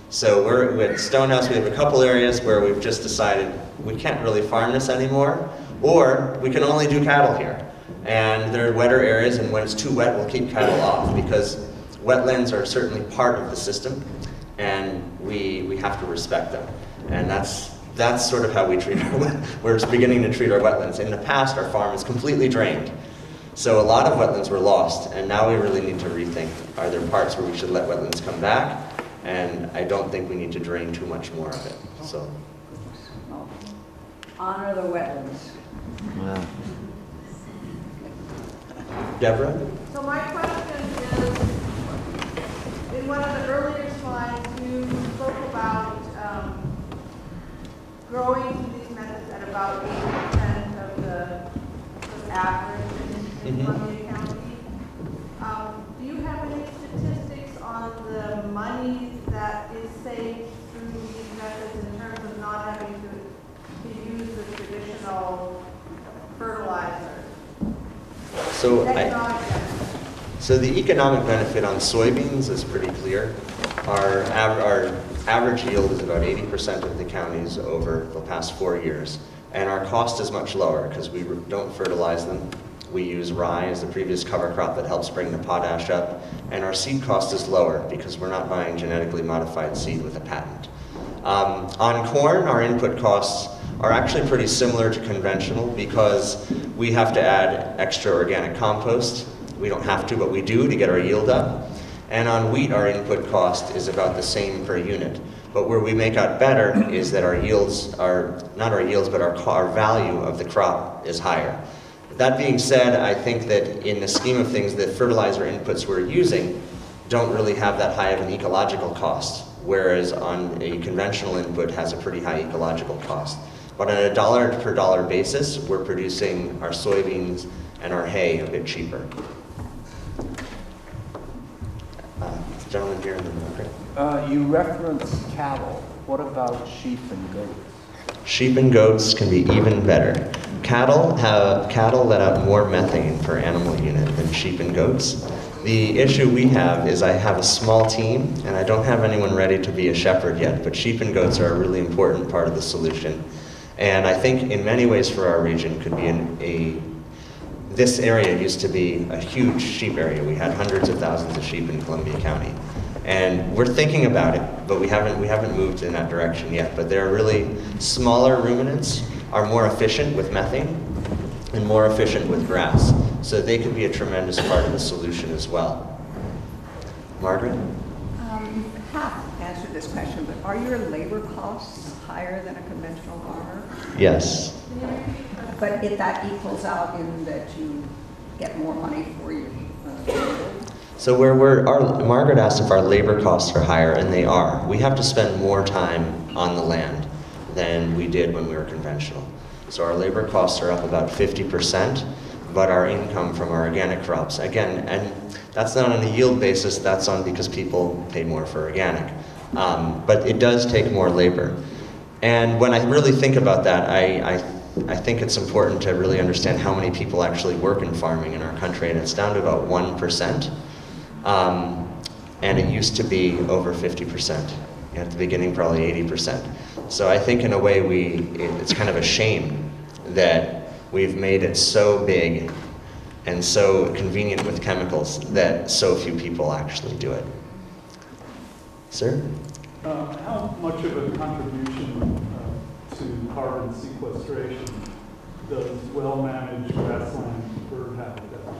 So we're at Stone House, we have a couple areas where we've just decided we can't really farm this anymore, or we can only do cattle here. And there are wetter areas, and when it's too wet, we'll keep cattle off because wetlands are certainly part of the system, and we, we have to respect them. And that's, that's sort of how we treat our, we're beginning to treat our wetlands. In the past, our farm is completely drained. So a lot of wetlands were lost, and now we really need to rethink, are there parts where we should let wetlands come back? And I don't think we need to drain too much more of it, so. Honor the wetlands. Wow. Deborah? So my question is, in one of the earlier slides, you spoke about um, growing these methods at about eighty percent of the the average in- in Mhm. Columbia traditional fertilizer? So I. So the economic benefit on soybeans is pretty clear. Our, av- our average yield is about 80% of the counties over the past four years. And our cost is much lower because we don't fertilize them. We use rye as the previous cover crop that helps bring the potash up. And our seed cost is lower because we're not buying genetically modified seed with a patent. Um, on corn, our input costs are actually pretty similar to conventional because we have to add extra organic compost. We don't have to, but we do to get our yield up. And on wheat, our input cost is about the same per unit. But where we make out better is that our yields are, not our yields, but our, our value of the crop is higher. That being said, I think that in the scheme of things, the fertilizer inputs we're using don't really have that high of an ecological cost, whereas on a conventional input has a pretty high ecological cost. But on a dollar per dollar basis, we're producing our soybeans and our hay a bit cheaper. Uh, Gentleman here in the middle, right? Uh, You referenced cattle. What about sheep and goats? Sheep and goats can be even better. Cattle have cattle let out more methane per animal unit than sheep and goats. The issue we have is I have a small team and I don't have anyone ready to be a shepherd yet, but sheep and goats are a really important part of the solution. And I think in many ways for our region could be an, a this area used to be a huge sheep area. We had hundreds of thousands of sheep in Columbia County. And we're thinking about it, but we haven't, we haven't moved in that direction yet. But they're really smaller ruminants are more efficient with methane and more efficient with grass. So they could be a tremendous part of the solution as well. Margaret? Um, Half answered this question, but are your labor costs higher than a conventional farmer? Yes. But if that equals out in that you get more money for your, uh, So where we're, our, Margaret asked if our labor costs are higher, and they are. We have to spend more time on the land than we did when we were conventional. So our labor costs are up about 50%, but our income from our organic crops, again, and that's not on a yield basis, that's on because people pay more for organic. Um, but it does take more labor. And when I really think about that, I, I, I think it's important to really understand how many people actually work in farming in our country, and it's down to about 1%. Um, and it used to be over 50%. At the beginning, probably 80%. So I think in a way, we, it, it's kind of a shame that we've made it so big and so convenient with chemicals that so few people actually do it. Sir? Uh, How much of a contribution carbon sequestration does well-managed grassland bird habitat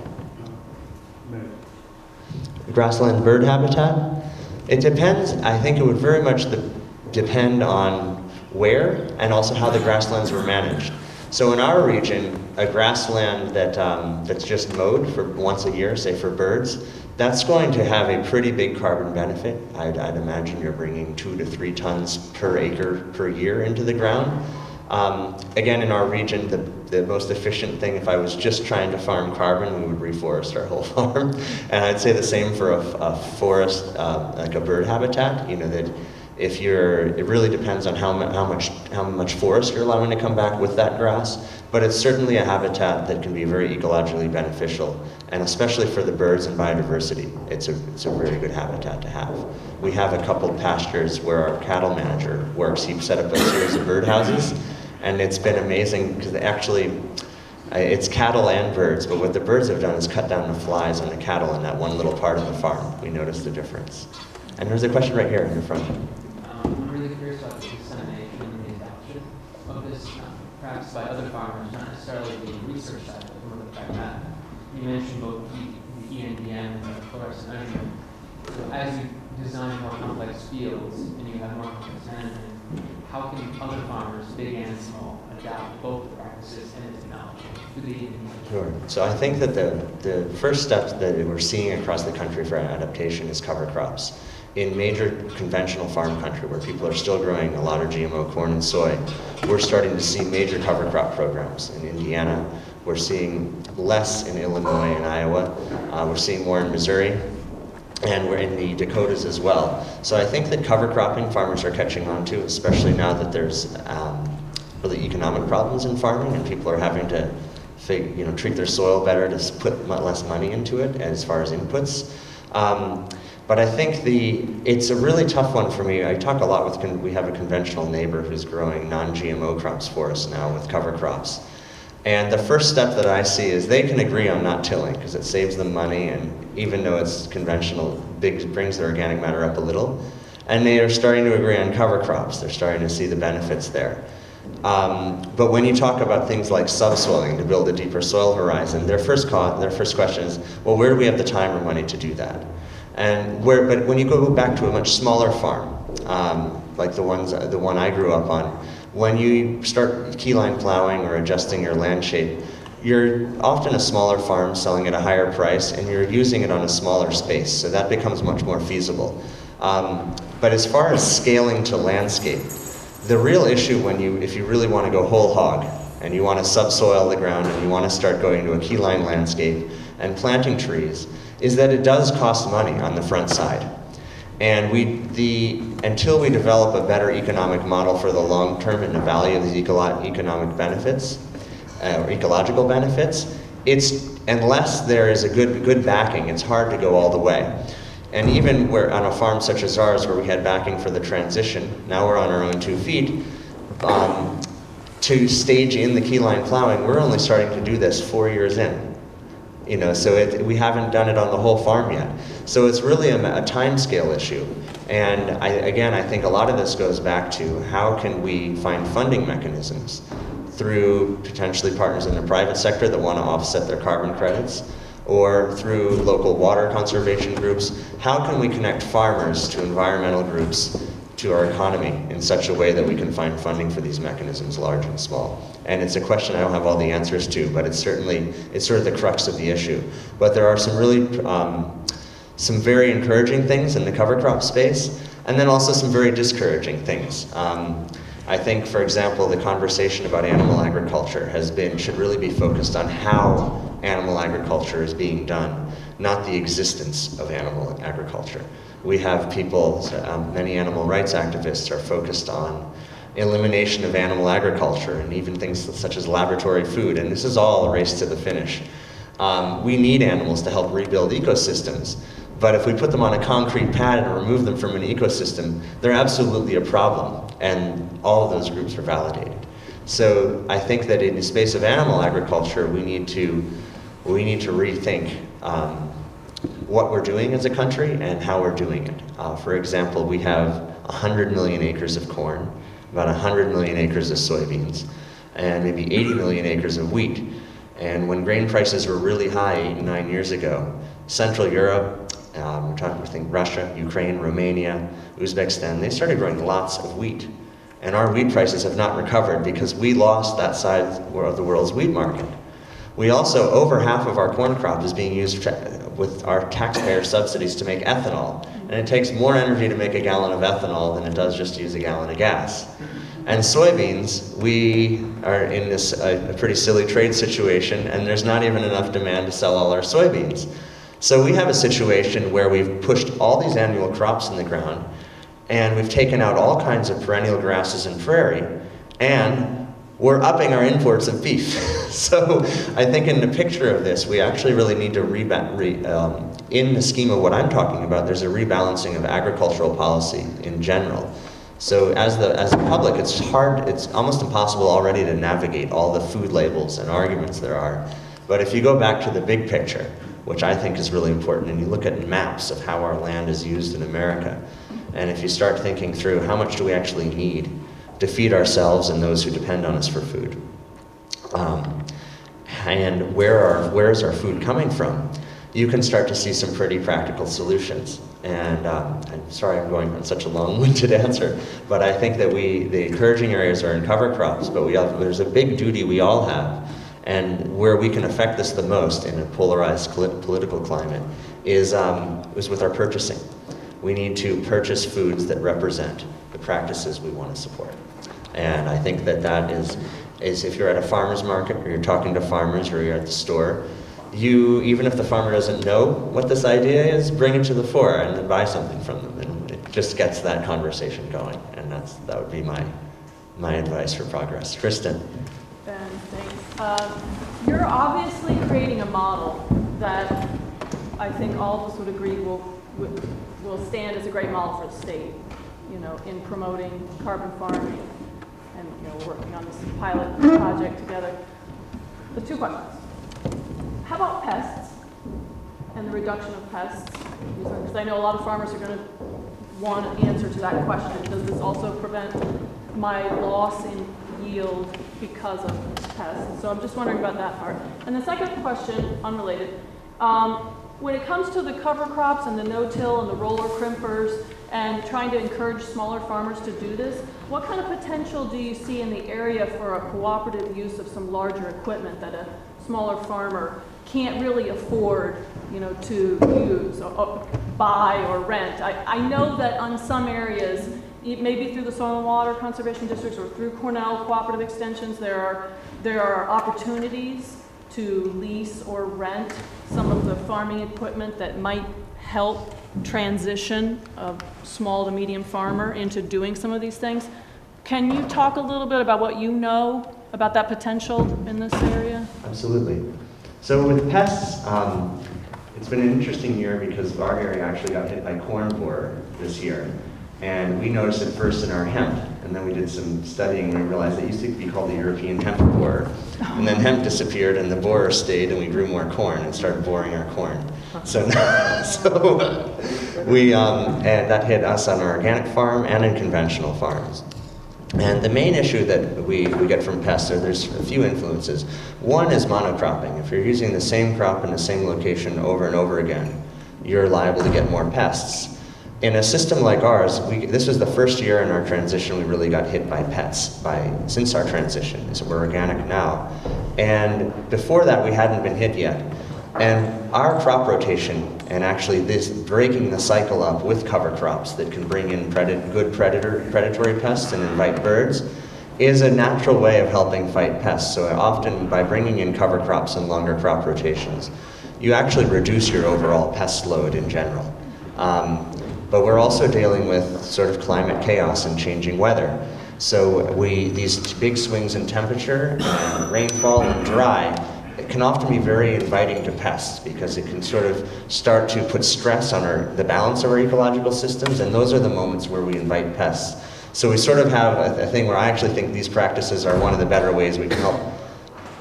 make? grassland bird habitat? It depends. I think it would very much de- depend on where and also how the grasslands were managed. So in our region, a grassland that, um, that's just mowed for once a year, say for birds, that's going to have a pretty big carbon benefit. I'd, I'd imagine you're bringing two to three tons per acre per year into the ground. Um, again, in our region, the, the most efficient thing, if I was just trying to farm carbon, we would reforest our whole farm. And I'd say the same for a, a forest, uh, like a bird habitat. You know that if you're, it really depends on how, how much how much forest you're allowing to come back with that grass. But it's certainly a habitat that can be very ecologically beneficial, and especially for the birds and biodiversity, it's a it's a very good habitat to have. We have a couple pastures where our cattle manager works. He set up a series of bird houses, and it's been amazing because actually. uh, It's cattle and birds, but what the birds have done is cut down the flies on the cattle in that one little part of the farm. We noticed the difference. And there's a question right here in the front. Um, I'm really curious about the dissemination and the adoption of this, um, perhaps by other farmers, not necessarily the research side, but more the pragmatic. You mentioned both the the ENDM and the fluorescent measurement. So as you design more complex fields and you have more complex management, how can other farmers, big and small, adapt both the practices and the technology? Even need Sure. So I think that the, the first steps that we're seeing across the country for adaptation is cover crops. In major conventional farm country where people are still growing a lot of GMO corn and soy, we're starting to see major cover crop programs. In Indiana, we're seeing less in Illinois and Iowa. Uh, we're seeing more in Missouri, and we're in the Dakotas as well. So I think that cover cropping farmers are catching on to, especially now that there's um, really economic problems in farming and people are having to you know, treat their soil better to put less money into it as far as inputs. Um, but I think the it's a really tough one for me. I talk a lot with we have a conventional neighbor who's growing non-GMO crops for us now with cover crops. And the first step that I see is they can agree on not tilling because it saves them money, and even though it's conventional, big, brings their organic matter up a little. And they are starting to agree on cover crops. They're starting to see the benefits there. Um, but when you talk about things like subsoiling to build a deeper soil horizon, their first, co- their first question is, well, where do we have the time or money to do that? And where, but when you go back to a much smaller farm, um, like the ones, the one I grew up on, when you start keyline plowing or adjusting your land shape, you're often a smaller farm selling at a higher price, and you're using it on a smaller space, so that becomes much more feasible. Um, but as far as scaling to landscape, the real issue when you, if you really want to go whole hog, and you want to subsoil the ground, and you want to start going to a keyline landscape and planting trees, is that it does cost money on the front side. And we, the, until we develop a better economic model for the long term and the value of these economic benefits, uh, or ecological benefits, it's, unless there is a good, good backing, it's hard to go all the way. And even where, on a farm such as ours, where we had backing for the transition, now we're on our own two feet, um, to stage in the keyline plowing, we're only starting to do this four years in. You know, so it, we haven't done it on the whole farm yet. So it's really a, a time scale issue. And I, again, I think a lot of this goes back to how can we find funding mechanisms through potentially partners in the private sector that want to offset their carbon credits, or through local water conservation groups. How can we connect farmers to environmental groups to our economy in such a way that we can find funding for these mechanisms, large and small? And it's a question I don't have all the answers to, but it's certainly it's sort of the crux of the issue. But there are some really um, some very encouraging things in the cover crop space, and then also some very discouraging things. Um, I think, for example, the conversation about animal agriculture has been should really be focused on how animal agriculture is being done, not the existence of animal agriculture. We have people, um, many animal rights activists are focused on elimination of animal agriculture, and even things such as laboratory food. And this is all a race to the finish. Um, we need animals to help rebuild ecosystems. But if we put them on a concrete pad and remove them from an ecosystem, they're absolutely a problem. And all of those groups are validated. So I think that in the space of animal agriculture, we need to, we need to rethink um, what we're doing as a country and how we're doing it. Uh, for example, we have 100 million acres of corn, about 100 million acres of soybeans, and maybe 80 million acres of wheat. And when grain prices were really high eight, nine years ago, Central Europe, um, we're talking, I think Russia, Ukraine, Romania, Uzbekistan, they started growing lots of wheat. And our wheat prices have not recovered because we lost that side of the world's wheat market. We also, over half of our corn crop is being used with our taxpayer subsidies to make ethanol. And it takes more energy to make a gallon of ethanol than it does just to use a gallon of gas. And soybeans, we are in this a pretty silly trade situation, and there's not even enough demand to sell all our soybeans. So we have a situation where we've pushed all these annual crops in the ground, and we've taken out all kinds of perennial grasses and prairie, and we're upping our imports of beef. so I think in the picture of this, we actually really need to reba- re, um, in the scheme of what I'm talking about, there's a rebalancing of agricultural policy in general. So as the as a public, it's hard, it's almost impossible already to navigate all the food labels and arguments there are. But if you go back to the big picture, which I think is really important, and you look at maps of how our land is used in America, and if you start thinking through how much do we actually need to feed ourselves and those who depend on us for food, um, and where are where is our food coming from? You can start to see some pretty practical solutions. And um, I'm sorry I'm going on such a long-winded answer, but I think that we the encouraging areas are in cover crops, but we have, there's a big duty we all have and where we can affect this the most in a polarized political climate is, um, is with our purchasing. We need to purchase foods that represent the practices we want to support. And I think that that is, is if you're at a farmer's market or you're talking to farmers or you're at the store, you, even if the farmer doesn't know what this idea is, bring it to the fore and then buy something from them. And it just gets that conversation going. And that's, that would be my, my advice for progress. Kristen. Um, you're obviously creating a model that I think all of us would agree will, will stand as a great model for the state, you know, in promoting carbon farming and, you know, working on this pilot project together. The two questions. How about pests and the reduction of pests? Because I know a lot of farmers are going to want an answer to that question. Does this also prevent my loss in yield because of pests. So I'm just wondering about that part. And the second question, unrelated, um, when it comes to the cover crops and the no-till and the roller crimpers and trying to encourage smaller farmers to do this, what kind of potential do you see in the area for a cooperative use of some larger equipment that a smaller farmer can't really afford, you know, to use or, or buy or rent? I, I know that on some areas maybe through the soil and water conservation districts or through Cornell cooperative extensions, there are, there are opportunities to lease or rent some of the farming equipment that might help transition a small to medium farmer into doing some of these things. Can you talk a little bit about what you know about that potential in this area? Absolutely. So with pests, um, it's been an interesting year because our area actually got hit by corn borer this year. And we noticed it first in our hemp, and then we did some studying and we realized it used to be called the European hemp borer. And then hemp disappeared and the borer stayed and we grew more corn and started boring our corn. So, so we, um, and that hit us on our organic farm and in conventional farms. And the main issue that we, we get from pests, are there's a few influences. One is monocropping. If you're using the same crop in the same location over and over again, you're liable to get more pests in a system like ours, we, this was the first year in our transition we really got hit by pets by since our transition. So we're organic now, and before that we hadn't been hit yet. And our crop rotation and actually this breaking the cycle up with cover crops that can bring in good predator predatory pests and invite birds is a natural way of helping fight pests. So often by bringing in cover crops and longer crop rotations, you actually reduce your overall pest load in general. Um, but we're also dealing with sort of climate chaos and changing weather. So we, these big swings in temperature and rainfall and dry, it can often be very inviting to pests because it can sort of start to put stress on our, the balance of our ecological systems, and those are the moments where we invite pests. So we sort of have a, a thing where I actually think these practices are one of the better ways we can help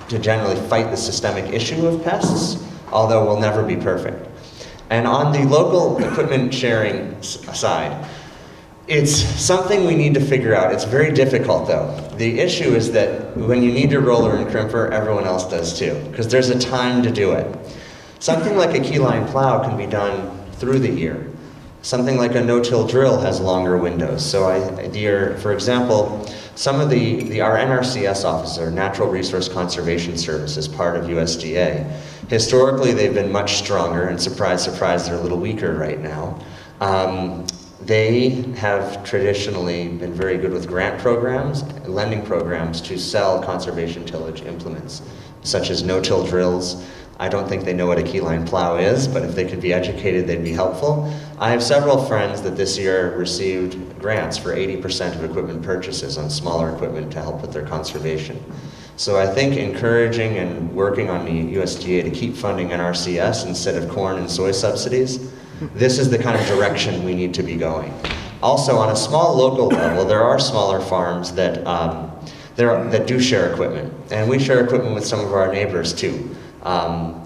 to generally fight the systemic issue of pests, although we'll never be perfect. And on the local equipment sharing side, it's something we need to figure out. It's very difficult though. The issue is that when you need your roller and crimper, everyone else does too, because there's a time to do it. Something like a keyline plow can be done through the year. Something like a no-till drill has longer windows. So I, dear, for example, some of the, the our NRCS officer, Natural Resource Conservation Service, is part of USDA. Historically, they've been much stronger, and surprise, surprise, they're a little weaker right now. Um, they have traditionally been very good with grant programs, lending programs to sell conservation tillage implements, such as no-till drills. I don't think they know what a keyline plow is, but if they could be educated, they'd be helpful. I have several friends that this year received grants for 80% of equipment purchases on smaller equipment to help with their conservation. So I think encouraging and working on the USDA to keep funding NRCS instead of corn and soy subsidies, this is the kind of direction we need to be going. Also, on a small local level, there are smaller farms that, um, there are, that do share equipment, and we share equipment with some of our neighbors too. Um,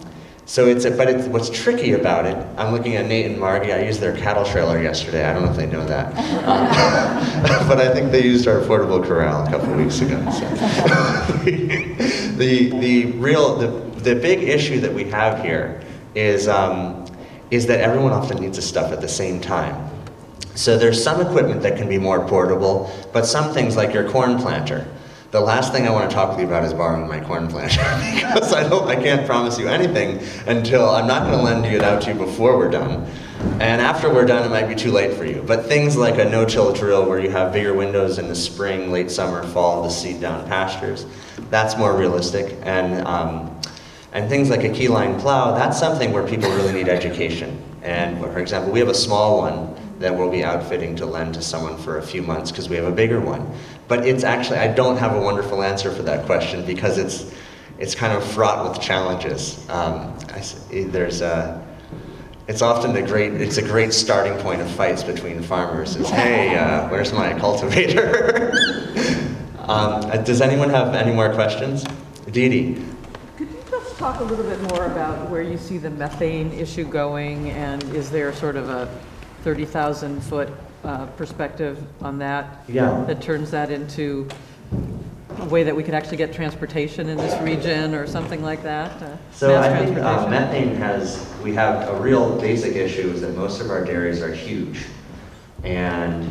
so it's, a, but it's, what's tricky about it, I'm looking at Nate and Margie, I used their cattle trailer yesterday, I don't know if they know that. But I think they used our portable corral a couple weeks ago. So. the, the real, the, the big issue that we have here is, um, is that everyone often needs the stuff at the same time. So there's some equipment that can be more portable, but some things like your corn planter. The last thing I want to talk with you about is borrowing my corn planter because I don't, I can't promise you anything until I'm not going to lend you it out to you before we're done. And after we're done, it might be too late for you. But things like a no-till drill where you have bigger windows in the spring, late summer, fall to seed down pastures, that's more realistic. And um, and things like a keyline plow, that's something where people really need education. And for example, we have a small one that we'll be outfitting to lend to someone for a few months because we have a bigger one. But it's actually, I don't have a wonderful answer for that question because it's, it's kind of fraught with challenges. Um, I, there's a, it's often a great, it's a great starting point of fights between farmers is, hey, uh, where's my cultivator? um, does anyone have any more questions? Dee Dee. Could you just talk a little bit more about where you see the methane issue going, and is there sort of a 30,000 foot uh, perspective on that? Yeah. That turns that into a way that we could actually get transportation in this region or something like that? uh, So mass I think uh, transportation? methane has, we have a real basic issue is that most of our dairies are huge. And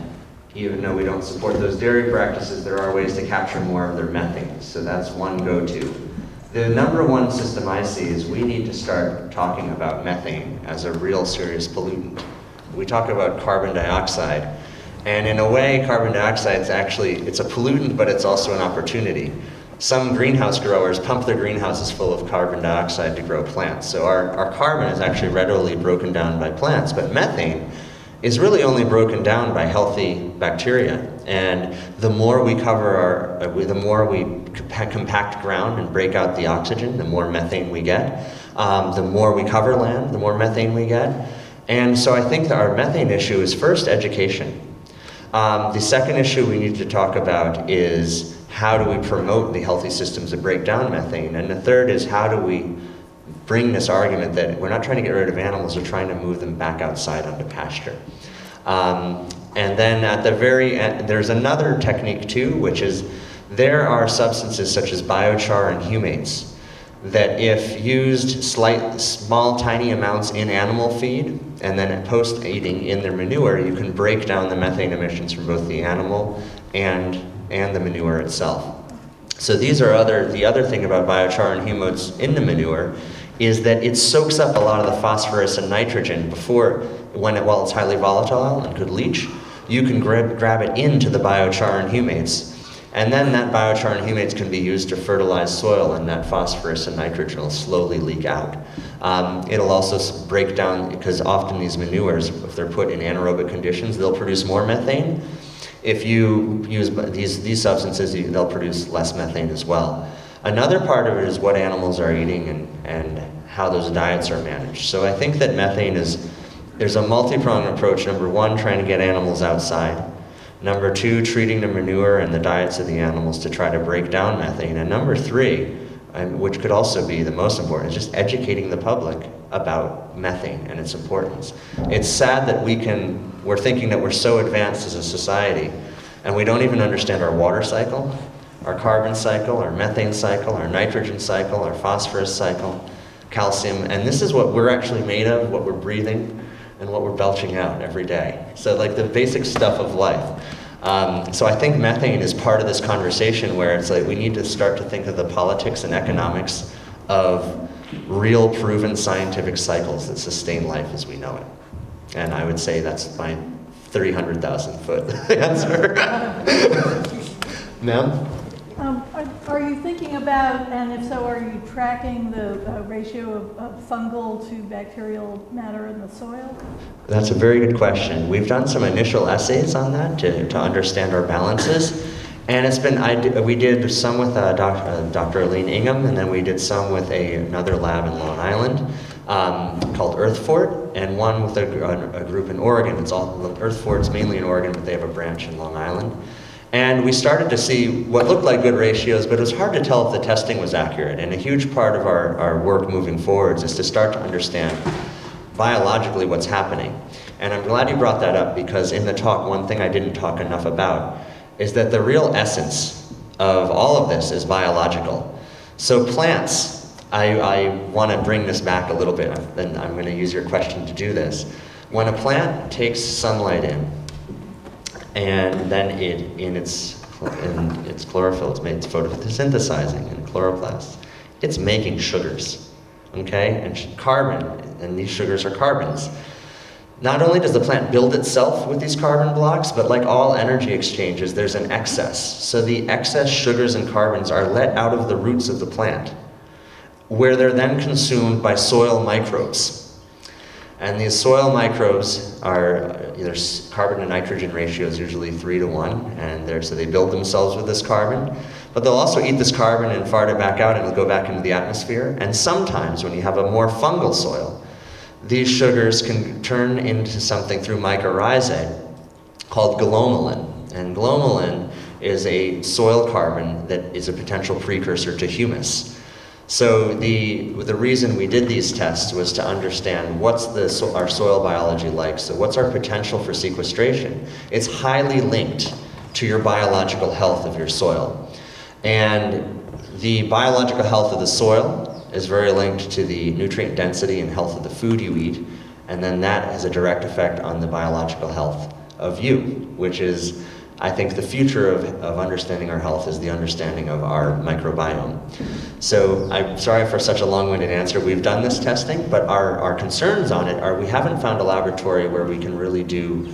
even though we don't support those dairy practices, there are ways to capture more of their methane. So that's one go-to. The number one system I see is we need to start talking about methane as a real serious pollutant. We talk about carbon dioxide. And in a way, carbon dioxide is actually, it's a pollutant, but it's also an opportunity. Some greenhouse growers pump their greenhouses full of carbon dioxide to grow plants. So our, our carbon is actually readily broken down by plants, but methane is really only broken down by healthy bacteria. And the more we cover our, uh, the more we compact ground and break out the oxygen, the more methane we get. Um, the more we cover land, the more methane we get. And so I think that our methane issue is first education. Um, the second issue we need to talk about is how do we promote the healthy systems that break down methane? And the third is how do we bring this argument that we're not trying to get rid of animals, we're trying to move them back outside onto pasture. Um, and then at the very end, there's another technique too, which is there are substances such as biochar and humates that if used slight, small, tiny amounts in animal feed and then post eating in their manure, you can break down the methane emissions from both the animal and, and the manure itself. So these are other, the other thing about biochar and humates in the manure is that it soaks up a lot of the phosphorus and nitrogen before, when it, while it's highly volatile and could leach, you can grab, grab it into the biochar and humates. And then that biochar and humates can be used to fertilize soil, and that phosphorus and nitrogen will slowly leak out. Um, it'll also break down, because often these manures, if they're put in anaerobic conditions, they'll produce more methane. if you use these, these substances, they'll produce less methane as well. Another part of it is what animals are eating and, and how those diets are managed. So I think that methane is, there's a multi-pronged approach. Number one, trying to get animals outside. Number two, treating the manure and the diets of the animals to try to break down methane. And number three, and which could also be the most important, is just educating the public about methane and its importance. It's sad that we can, we're thinking that we're so advanced as a society, and we don't even understand our water cycle, our carbon cycle, our methane cycle, our nitrogen cycle, our phosphorus cycle, calcium, and this is what we're actually made of, what we're breathing, and what we're belching out every day. So, like the basic stuff of life. Um, so, I think methane is part of this conversation where it's like we need to start to think of the politics and economics of real proven scientific cycles that sustain life as we know it. And I would say that's my 300,000 foot answer. Ma'am? Um, Are you thinking about, and if so, are you tracking the uh, ratio of- of fungal to bacterial matter in the soil? That's a very good question. We've done some initial assays on that to, to understand our balances. And it's been, I, we did some with uh, doc, uh, Dr. Elaine Ingham, and then we did some with a, another lab in Long Island um, called Earthfort, and one with a, a, a group in Oregon. It's all, Earthfort's mainly in Oregon, but they have a branch in Long Island. And we started to see what looked like good ratios, but it was hard to tell if the testing was accurate. And a huge part of our, our work moving forwards is to start to understand biologically what's happening. And I'm glad you brought that up because in the talk, one thing I didn't talk enough about is that the real essence of all of this is biological. So plants, I, I want to bring this back a little bit, and I'm going to use your question to do this. When a plant takes sunlight in, and then it, in its, in its chlorophyll, it's, made, photosynthesizing in chloroplasts, it's making sugars, okay? And carbon, and these sugars are carbons. Not only does the plant build itself with these carbon blocks, but like all energy exchanges, there's an excess. So the excess sugars and carbons are let out of the roots of the plant, where they're then consumed by soil microbes. And these soil microbes are uh, s- carbon to nitrogen ratio is usually three to one, and so they build themselves with this carbon. But they'll also eat this carbon and fart it back out, and it'll go back into the atmosphere. And sometimes, when you have a more fungal soil, these sugars can turn into something through mycorrhizae called glomalin. And glomalin is a soil carbon that is a potential precursor to humus. So the, the reason we did these tests was to understand what's the, so our soil biology like. So what's our potential for sequestration? It's highly linked to your biological health of your soil. And the biological health of the soil is very linked to the nutrient density and health of the food you eat. And then that has a direct effect on the biological health of you, which is, I think, the future of, of understanding our health is the understanding of our microbiome. So I'm sorry for such a long-winded answer. We've done this testing, but our, our concerns on it are we haven't found a laboratory where we can really do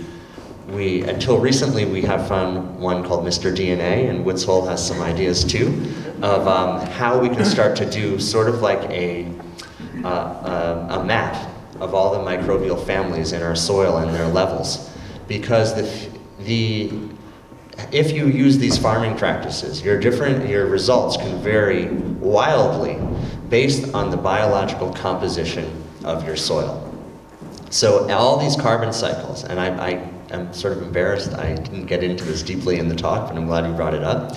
we until recently we have found one called Mr. DNA, and Woods Hole has some ideas too of um, how we can start to do sort of like a uh, a, a map of all the microbial families in our soil and their levels, because the the if you use these farming practices, your different your results can vary wildly based on the biological composition of your soil. So all these carbon cycles, and I, I am sort of embarrassed I didn't get into this deeply in the talk, but I'm glad you brought it up,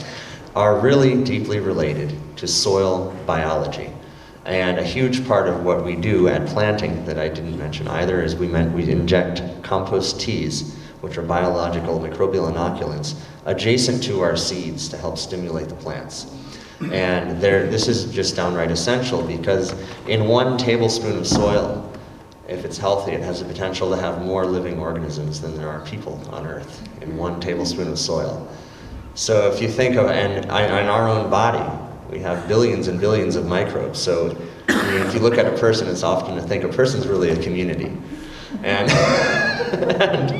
are really deeply related to soil biology. And a huge part of what we do at planting that I didn't mention either is we meant we inject compost teas, which are biological microbial inoculants, adjacent to our seeds to help stimulate the plants. And this is just downright essential because in one tablespoon of soil, if it's healthy, it has the potential to have more living organisms than there are people on Earth in one tablespoon of soil. So if you think of, and in our own body, we have billions and billions of microbes. So I mean, if you look at a person, it's often to think a person's really a community. And, and,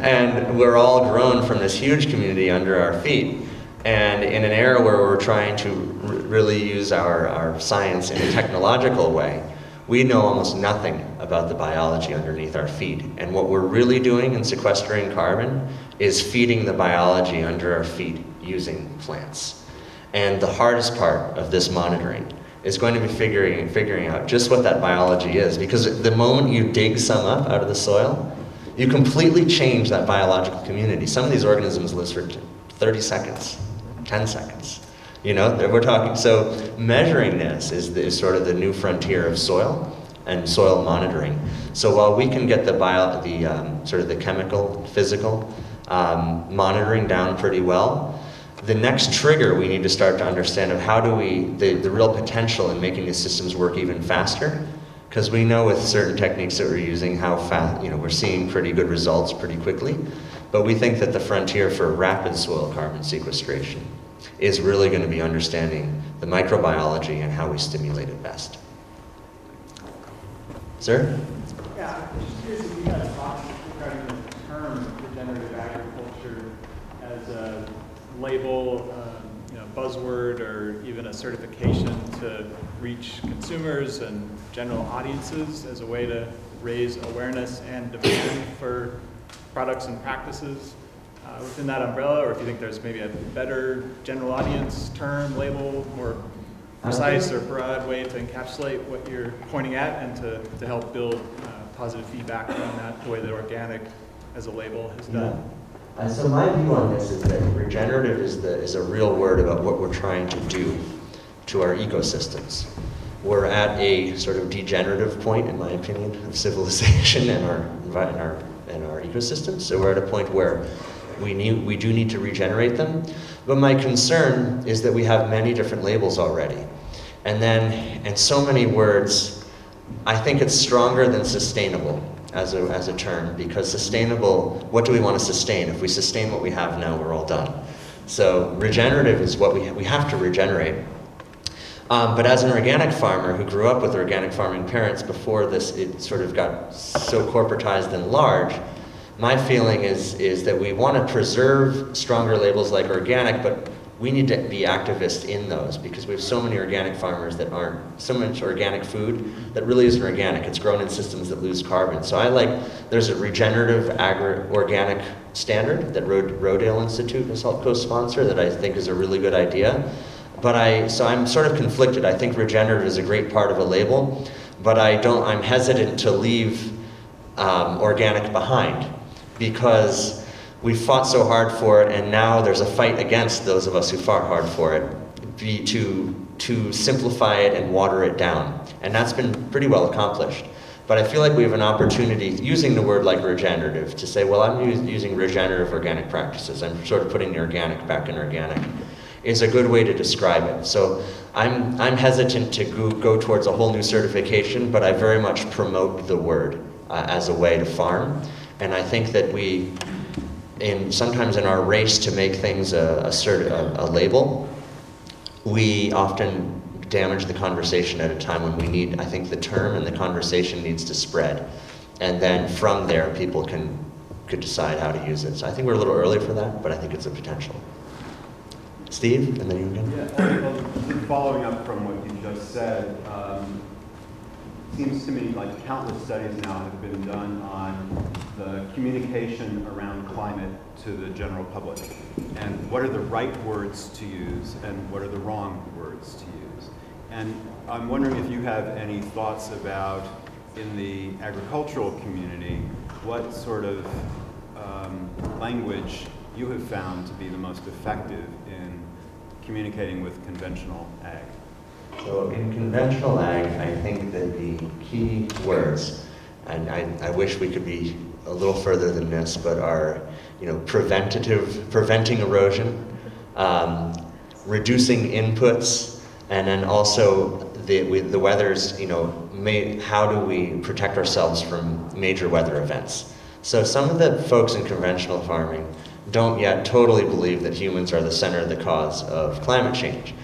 and we're all grown from this huge community under our feet. And in an era where we're trying to really use our, our science in a technological way, we know almost nothing about the biology underneath our feet. And what we're really doing in sequestering carbon is feeding the biology under our feet using plants. And the hardest part of this monitoring is going to be figuring, figuring out just what that biology is. Because the moment you dig some up out of the soil, you completely change that biological community. Some of these organisms live for 30 seconds, 10 seconds. You know, we're talking, so measuring this is, the, is sort of the new frontier of soil and soil monitoring. So while we can get the bio, the um, sort of the chemical, physical um, monitoring down pretty well, the next trigger we need to start to understand of how do we, the, the real potential in making these systems work even faster, because we know with certain techniques that we're using how fast, you know, we're seeing pretty good results pretty quickly, but we think that the frontier for rapid soil carbon sequestration is really going to be understanding the microbiology and how we stimulate it best. Sir? Yeah, I'm just curious if you had thoughts regarding the term regenerative agriculture as a label, um, you know, buzzword, or even a certification to reach consumers and general audiences as a way to raise awareness and demand for products and practices uh, within that umbrella, or if you think there's maybe a better general audience term, label, more precise or broad way to encapsulate what you're pointing at and to, to help build uh, positive feedback around that, the way that organic as a label has done. Yeah. Uh, so my view on this is that regenerative is, the, is a real word about what we're trying to do to our ecosystems. We're at a sort of degenerative point, in my opinion, of civilization and our, and our, and our ecosystems. So we're at a point where we, need, we do need to regenerate them. But my concern is that we have many different labels already. And then, and so many words, I think it's stronger than sustainable as a, as a term because sustainable, what do we want to sustain? If we sustain what we have now, we're all done. So regenerative is what we, we have to regenerate. Um, but as an organic farmer who grew up with organic farming parents before this, it sort of got so corporatized and large, my feeling is, is that we want to preserve stronger labels like organic, but we need to be activists in those because we have so many organic farmers that aren't, so much organic food that really isn't organic. It's grown in systems that lose carbon. So I like, there's a regenerative agri organic standard that Rod Rodale Institute and helped co-sponsor that I think is a really good idea. But I, so I'm sort of conflicted. I think regenerative is a great part of a label, but I don't, I'm hesitant to leave um, organic behind because we fought so hard for it, and now there's a fight against those of us who fought hard for it be, to, to simplify it and water it down. And that's been pretty well accomplished. But I feel like we have an opportunity, using the word like regenerative, to say, well, I'm using regenerative organic practices. I'm sort of putting the organic back in organic, is a good way to describe it. So I'm, I'm hesitant to go, go towards a whole new certification, but I very much promote the word uh, as a way to farm. And I think that we, in sometimes in our race to make things a, a, cert, a, a label, we often damage the conversation at a time when we need, I think the term and the conversation needs to spread. And then from there, people can could decide how to use it. So I think we're a little early for that, but I think it's a potential. Steve, and then you again. Yeah, well, following up from what you just said, um, seems to me like countless studies now have been done on the communication around climate to the general public and what are the right words to use and what are the wrong words to use. And I'm wondering if you have any thoughts about in the agricultural community what sort of um, language you have found to be the most effective communicating with conventional ag. So in conventional ag, I think that the key words, and I, I wish we could be a little further than this, but are you know preventative, preventing erosion, um, reducing inputs, and then also the the weather's you know may, how do we protect ourselves from major weather events. So some of the folks in conventional farming don't yet totally believe that humans are the center of the cause of climate change.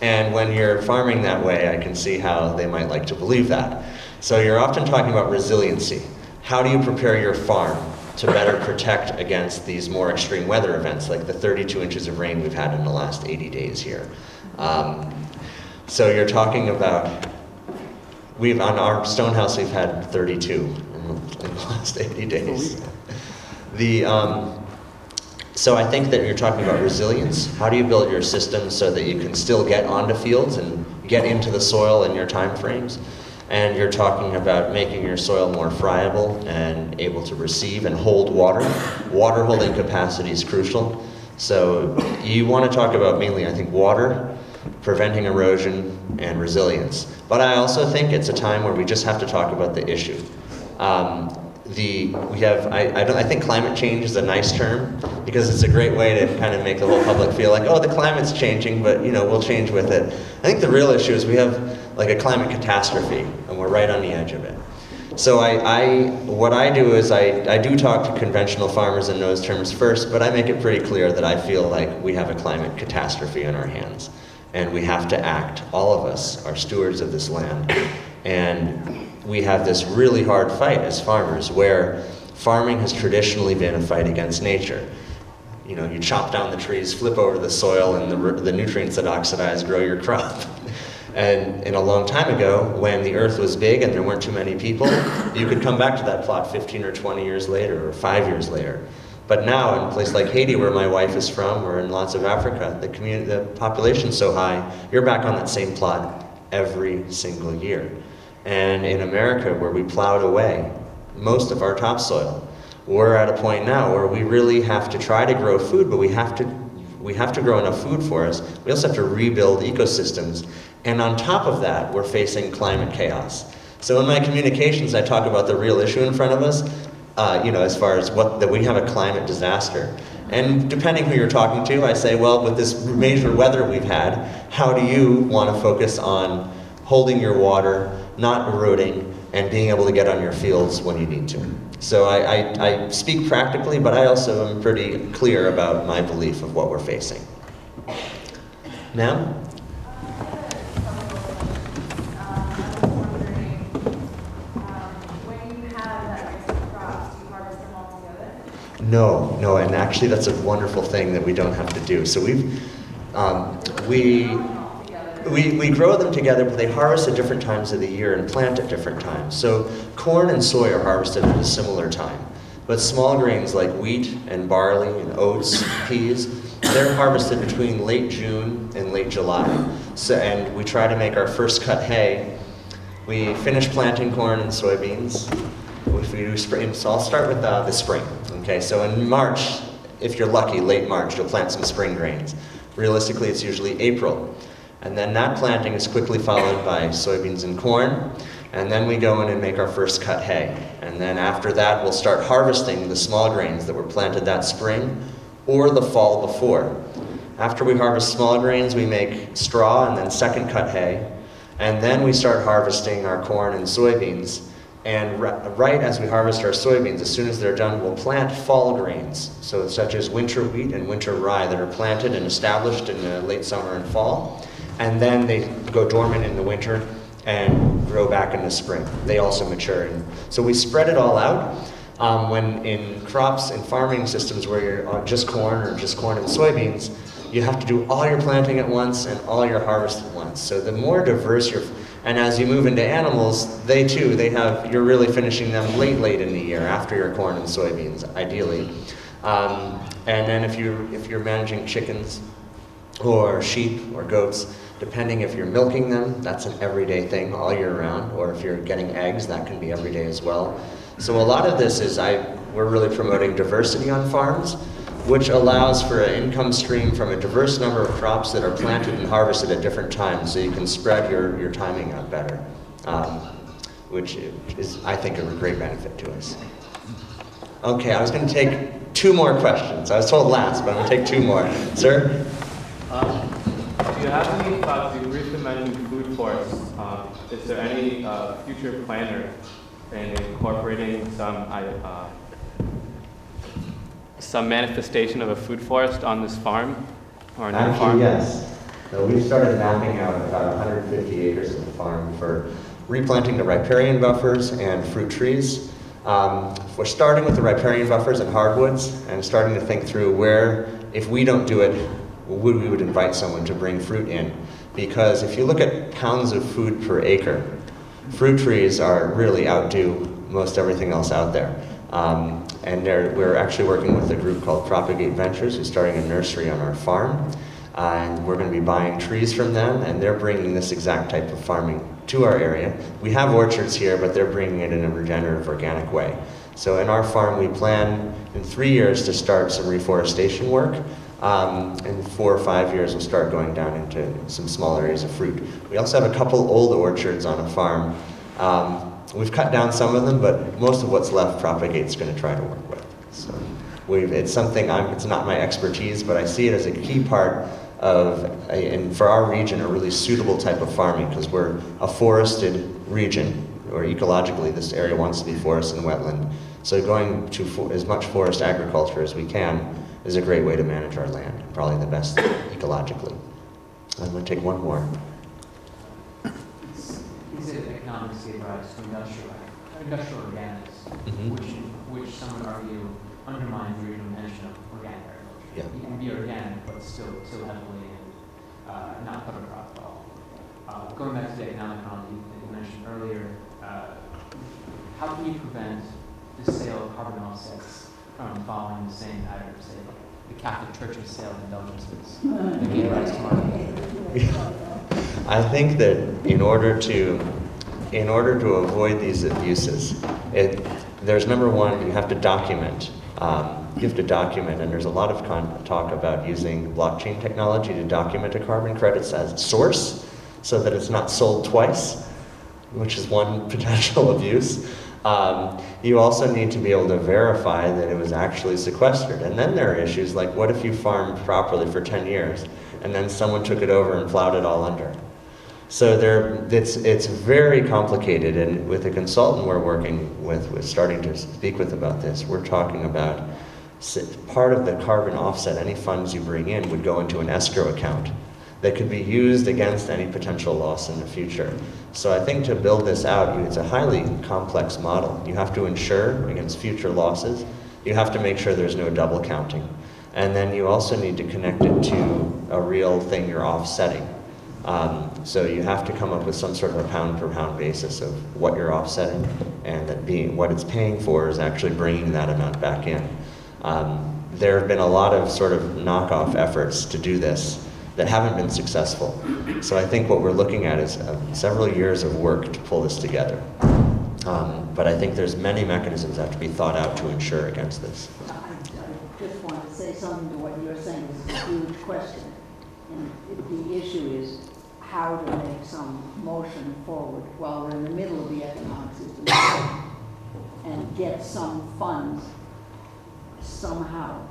And when you're farming that way, I can see how they might like to believe that. So you're often talking about resiliency. How do you prepare your farm to better protect against these more extreme weather events, like the 32 inches of rain we've had in the last 80 days here? Um, so you're talking about we've, on our Stone House, we've had 32 in the, last 80 days. The, um, so I think that you're talking about resilience. How do you build your system so that you can still get onto fields and get into the soil in your time frames? And you're talking about making your soil more friable and able to receive and hold water. Water holding capacity is crucial. So you want to talk about mainly, I think, water, preventing erosion, and resilience. But I also think it's a time where we just have to talk about the issue. Um, the we have I, I, don't, I think climate change is a nice term because it's a great way to kind of make the whole public feel like oh the climate's changing but you know we'll change with it. I think the real issue is we have like a climate catastrophe and we're right on the edge of it. So I, I what i do is I, I do talk to conventional farmers in those terms first but i make it pretty clear that i feel like we have a climate catastrophe in our hands and we have to act all of us are stewards of this land. And we have this really hard fight as farmers where farming has traditionally been a fight against nature. You know, you chop down the trees, flip over the soil, and the, the nutrients that oxidize grow your crop. and in a long time ago, when the earth was big and there weren't too many people, you could come back to that plot 15 or 20 years later or five years later. But now, in a place like Haiti, where my wife is from, or in lots of Africa, the, community, the population's so high, you're back on that same plot every single year. And in America, where we plowed away most of our topsoil, we're at a point now where we really have to try to grow food, but we have to we have to grow enough food for us. We also have to rebuild ecosystems. And on top of that, we're facing climate chaos. So in my communications, I talk about the real issue in front of us, uh, you know, as far as what, that we have a climate disaster. And depending who you're talking to, I say, well, with this major weather we've had, how do you want to focus on holding your water, not eroding, and being able to get on your fields when you need to. So I, I, I speak practically, but I also am pretty clear about my belief of what we're facing. Ma'am? No, no, and actually that's a wonderful thing that we don't have to do. So we've, um, we we, we grow them together, but they harvest at different times of the year and plant at different times. So corn and soy are harvested at a similar time. But small grains like wheat and barley and oats, peas, they're harvested between late June and late July. So, and we try to make our first cut hay. We finish planting corn and soybeans. If we do spring, so I'll start with uh, the spring. Okay, so in March, if you're lucky, late March, you'll plant some spring grains. Realistically, it's usually April. And then that planting is quickly followed by soybeans and corn. And then we go in and make our first cut hay. And then after that, we'll start harvesting the small grains that were planted that spring or the fall before. After we harvest small grains, we make straw and then second cut hay. And then we start harvesting our corn and soybeans. And right as we harvest our soybeans, as soon as they're done, we'll plant fall grains, so such as winter wheat and winter rye that are planted and established in the late summer and fall and then they go dormant in the winter and grow back in the spring. They also mature. And so we spread it all out. Um, when in crops and farming systems where you're just corn or just corn and soybeans, you have to do all your planting at once and all your harvest at once. So the more diverse your, and as you move into animals, they too, they have, you're really finishing them late, late in the year after your corn and soybeans, ideally. Um, and then if you're, if you're managing chickens or sheep or goats, depending if you're milking them, that's an everyday thing all year round, or if you're getting eggs, that can be every day as well. So a lot of this is I, we're really promoting diversity on farms, which allows for an income stream from a diverse number of crops that are planted and harvested at different times, so you can spread your, your timing out better, um, which is, I think, a great benefit to us. Okay, I was going to take two more questions. I was told last, but I'm going to take two more. Sir? Um, do you have any thoughts, you briefly mentioned food forests. Um, is there any uh, future planner in incorporating some uh, some manifestation of a food forest on this farm or on Actually, farm? yes. So we've started mapping out about 150 acres of the farm for replanting the riparian buffers and fruit trees. Um, we're starting with the riparian buffers and hardwoods and starting to think through where, if we don't do it, would we would invite someone to bring fruit in. Because if you look at pounds of food per acre, Fruit trees are really outdo most everything else out there. Um, and we're actually working with a group called Propagate Ventures, who's starting a nursery on our farm. Uh, and we're going to be buying trees from them, and they're bringing this exact type of farming to our area. We have orchards here, but they're bringing it in a regenerative, organic way. So in our farm, we plan in three years to start some reforestation work. Um, in four or five years, we'll start going down into some small areas of fruit. We also have a couple old orchards on a farm. Um, we've cut down some of them, but most of what's left, Propagate's going to try to work with. So we've, it's something I'm, it's not my expertise, but I see it as a key part of, a, and for our region, a really suitable type of farming because we're a forested region, or ecologically, this area wants to be forest and wetland. So going to as much forest agriculture as we can is a great way to manage our land, probably the best ecologically. I'm going to take one more. Is it economics gave rise to industrial, industrial organics, Mhm. which, which some would argue undermines the original intention of organic agriculture. Yeah. You can be organic, but still, still heavily and, uh, not cover crop at all. Uh, going back to the economic model you that you mentioned earlier, uh, how can you prevent the sale of carbon offsets from following the same pattern, say, the Catholic Church's sale of indulgences that gave rise to market? I think that in order to, in order to avoid these abuses, it, there's number one, you have to document. Um, you have to document, and there's a lot of con- talk about using blockchain technology to document a carbon credit as source, so that it's not sold twice, which is one potential abuse. Um, you also need to be able to verify that it was actually sequestered. And then there are issues like what if you farmed properly for 10 years and then someone took it over and plowed it all under? So there, it's, it's very complicated, and with a consultant we're working with, we're starting to speak with about this, we're talking about part of the carbon offset, any funds you bring in would go into an escrow account that could be used against any potential loss in the future. So I think to build this out, it's a highly complex model. You have to insure against future losses. You have to make sure there's no double counting. And then you also need to connect it to a real thing you're offsetting. Um, so you have to come up with some sort of a pound per pound basis of what you're offsetting, and that being what it's paying for is actually bringing that amount back in. Um, there have been a lot of sort of knockoff efforts to do this that haven't been successful. So I think what we're looking at is uh, several years of work to pull this together. Um, but I think there's many mechanisms that have to be thought out to ensure against this. I just want to say something to what you're saying, it's a huge question. And the issue is how to make some motion forward while we're in the middle of the economic system and get some funds somehow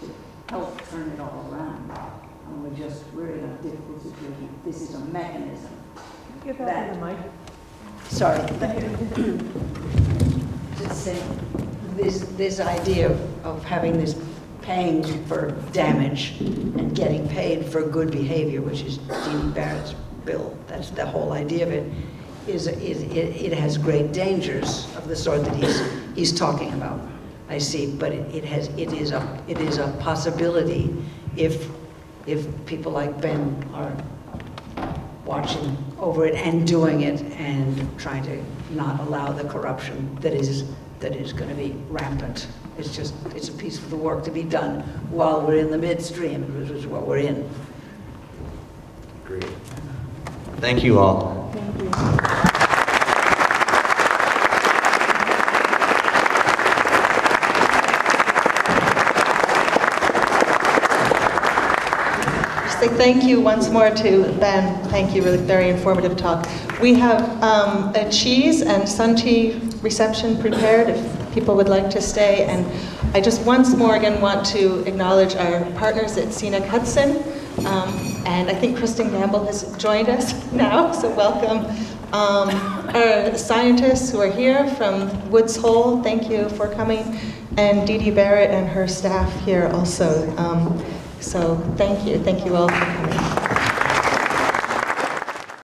to help turn it all around. And we're just, we're in a difficult situation. This is a mechanism. Get back to the mic. Sorry. Just saying, this, this idea of- of having this paying for damage and getting paid for good behavior, which is Dee Barrett's bill, that's the whole idea of it, is, is, it, it has great dangers of the sort that he's, he's talking about, I see, but it it has, it is a, it is a possibility if, if people like Ben are watching over it and doing it and trying to not allow the corruption that is, that is going to be rampant. It's just, it's a piece of the work to be done while we're in the midstream, which is what we're in. Great. Thank you all. Just thank you once more to Ben. Thank you, really very informative talk. We have um, a cheese and sun tea reception prepared if people would like to stay. And I just once more again want to acknowledge our partners at Scenic Hudson. Um, and I think Kristen Gamble has joined us now, so welcome. Um, our scientists who are here from Woods Hole, thank you for coming. And Didi Barrett and her staff here also. So thank you, thank you all for coming.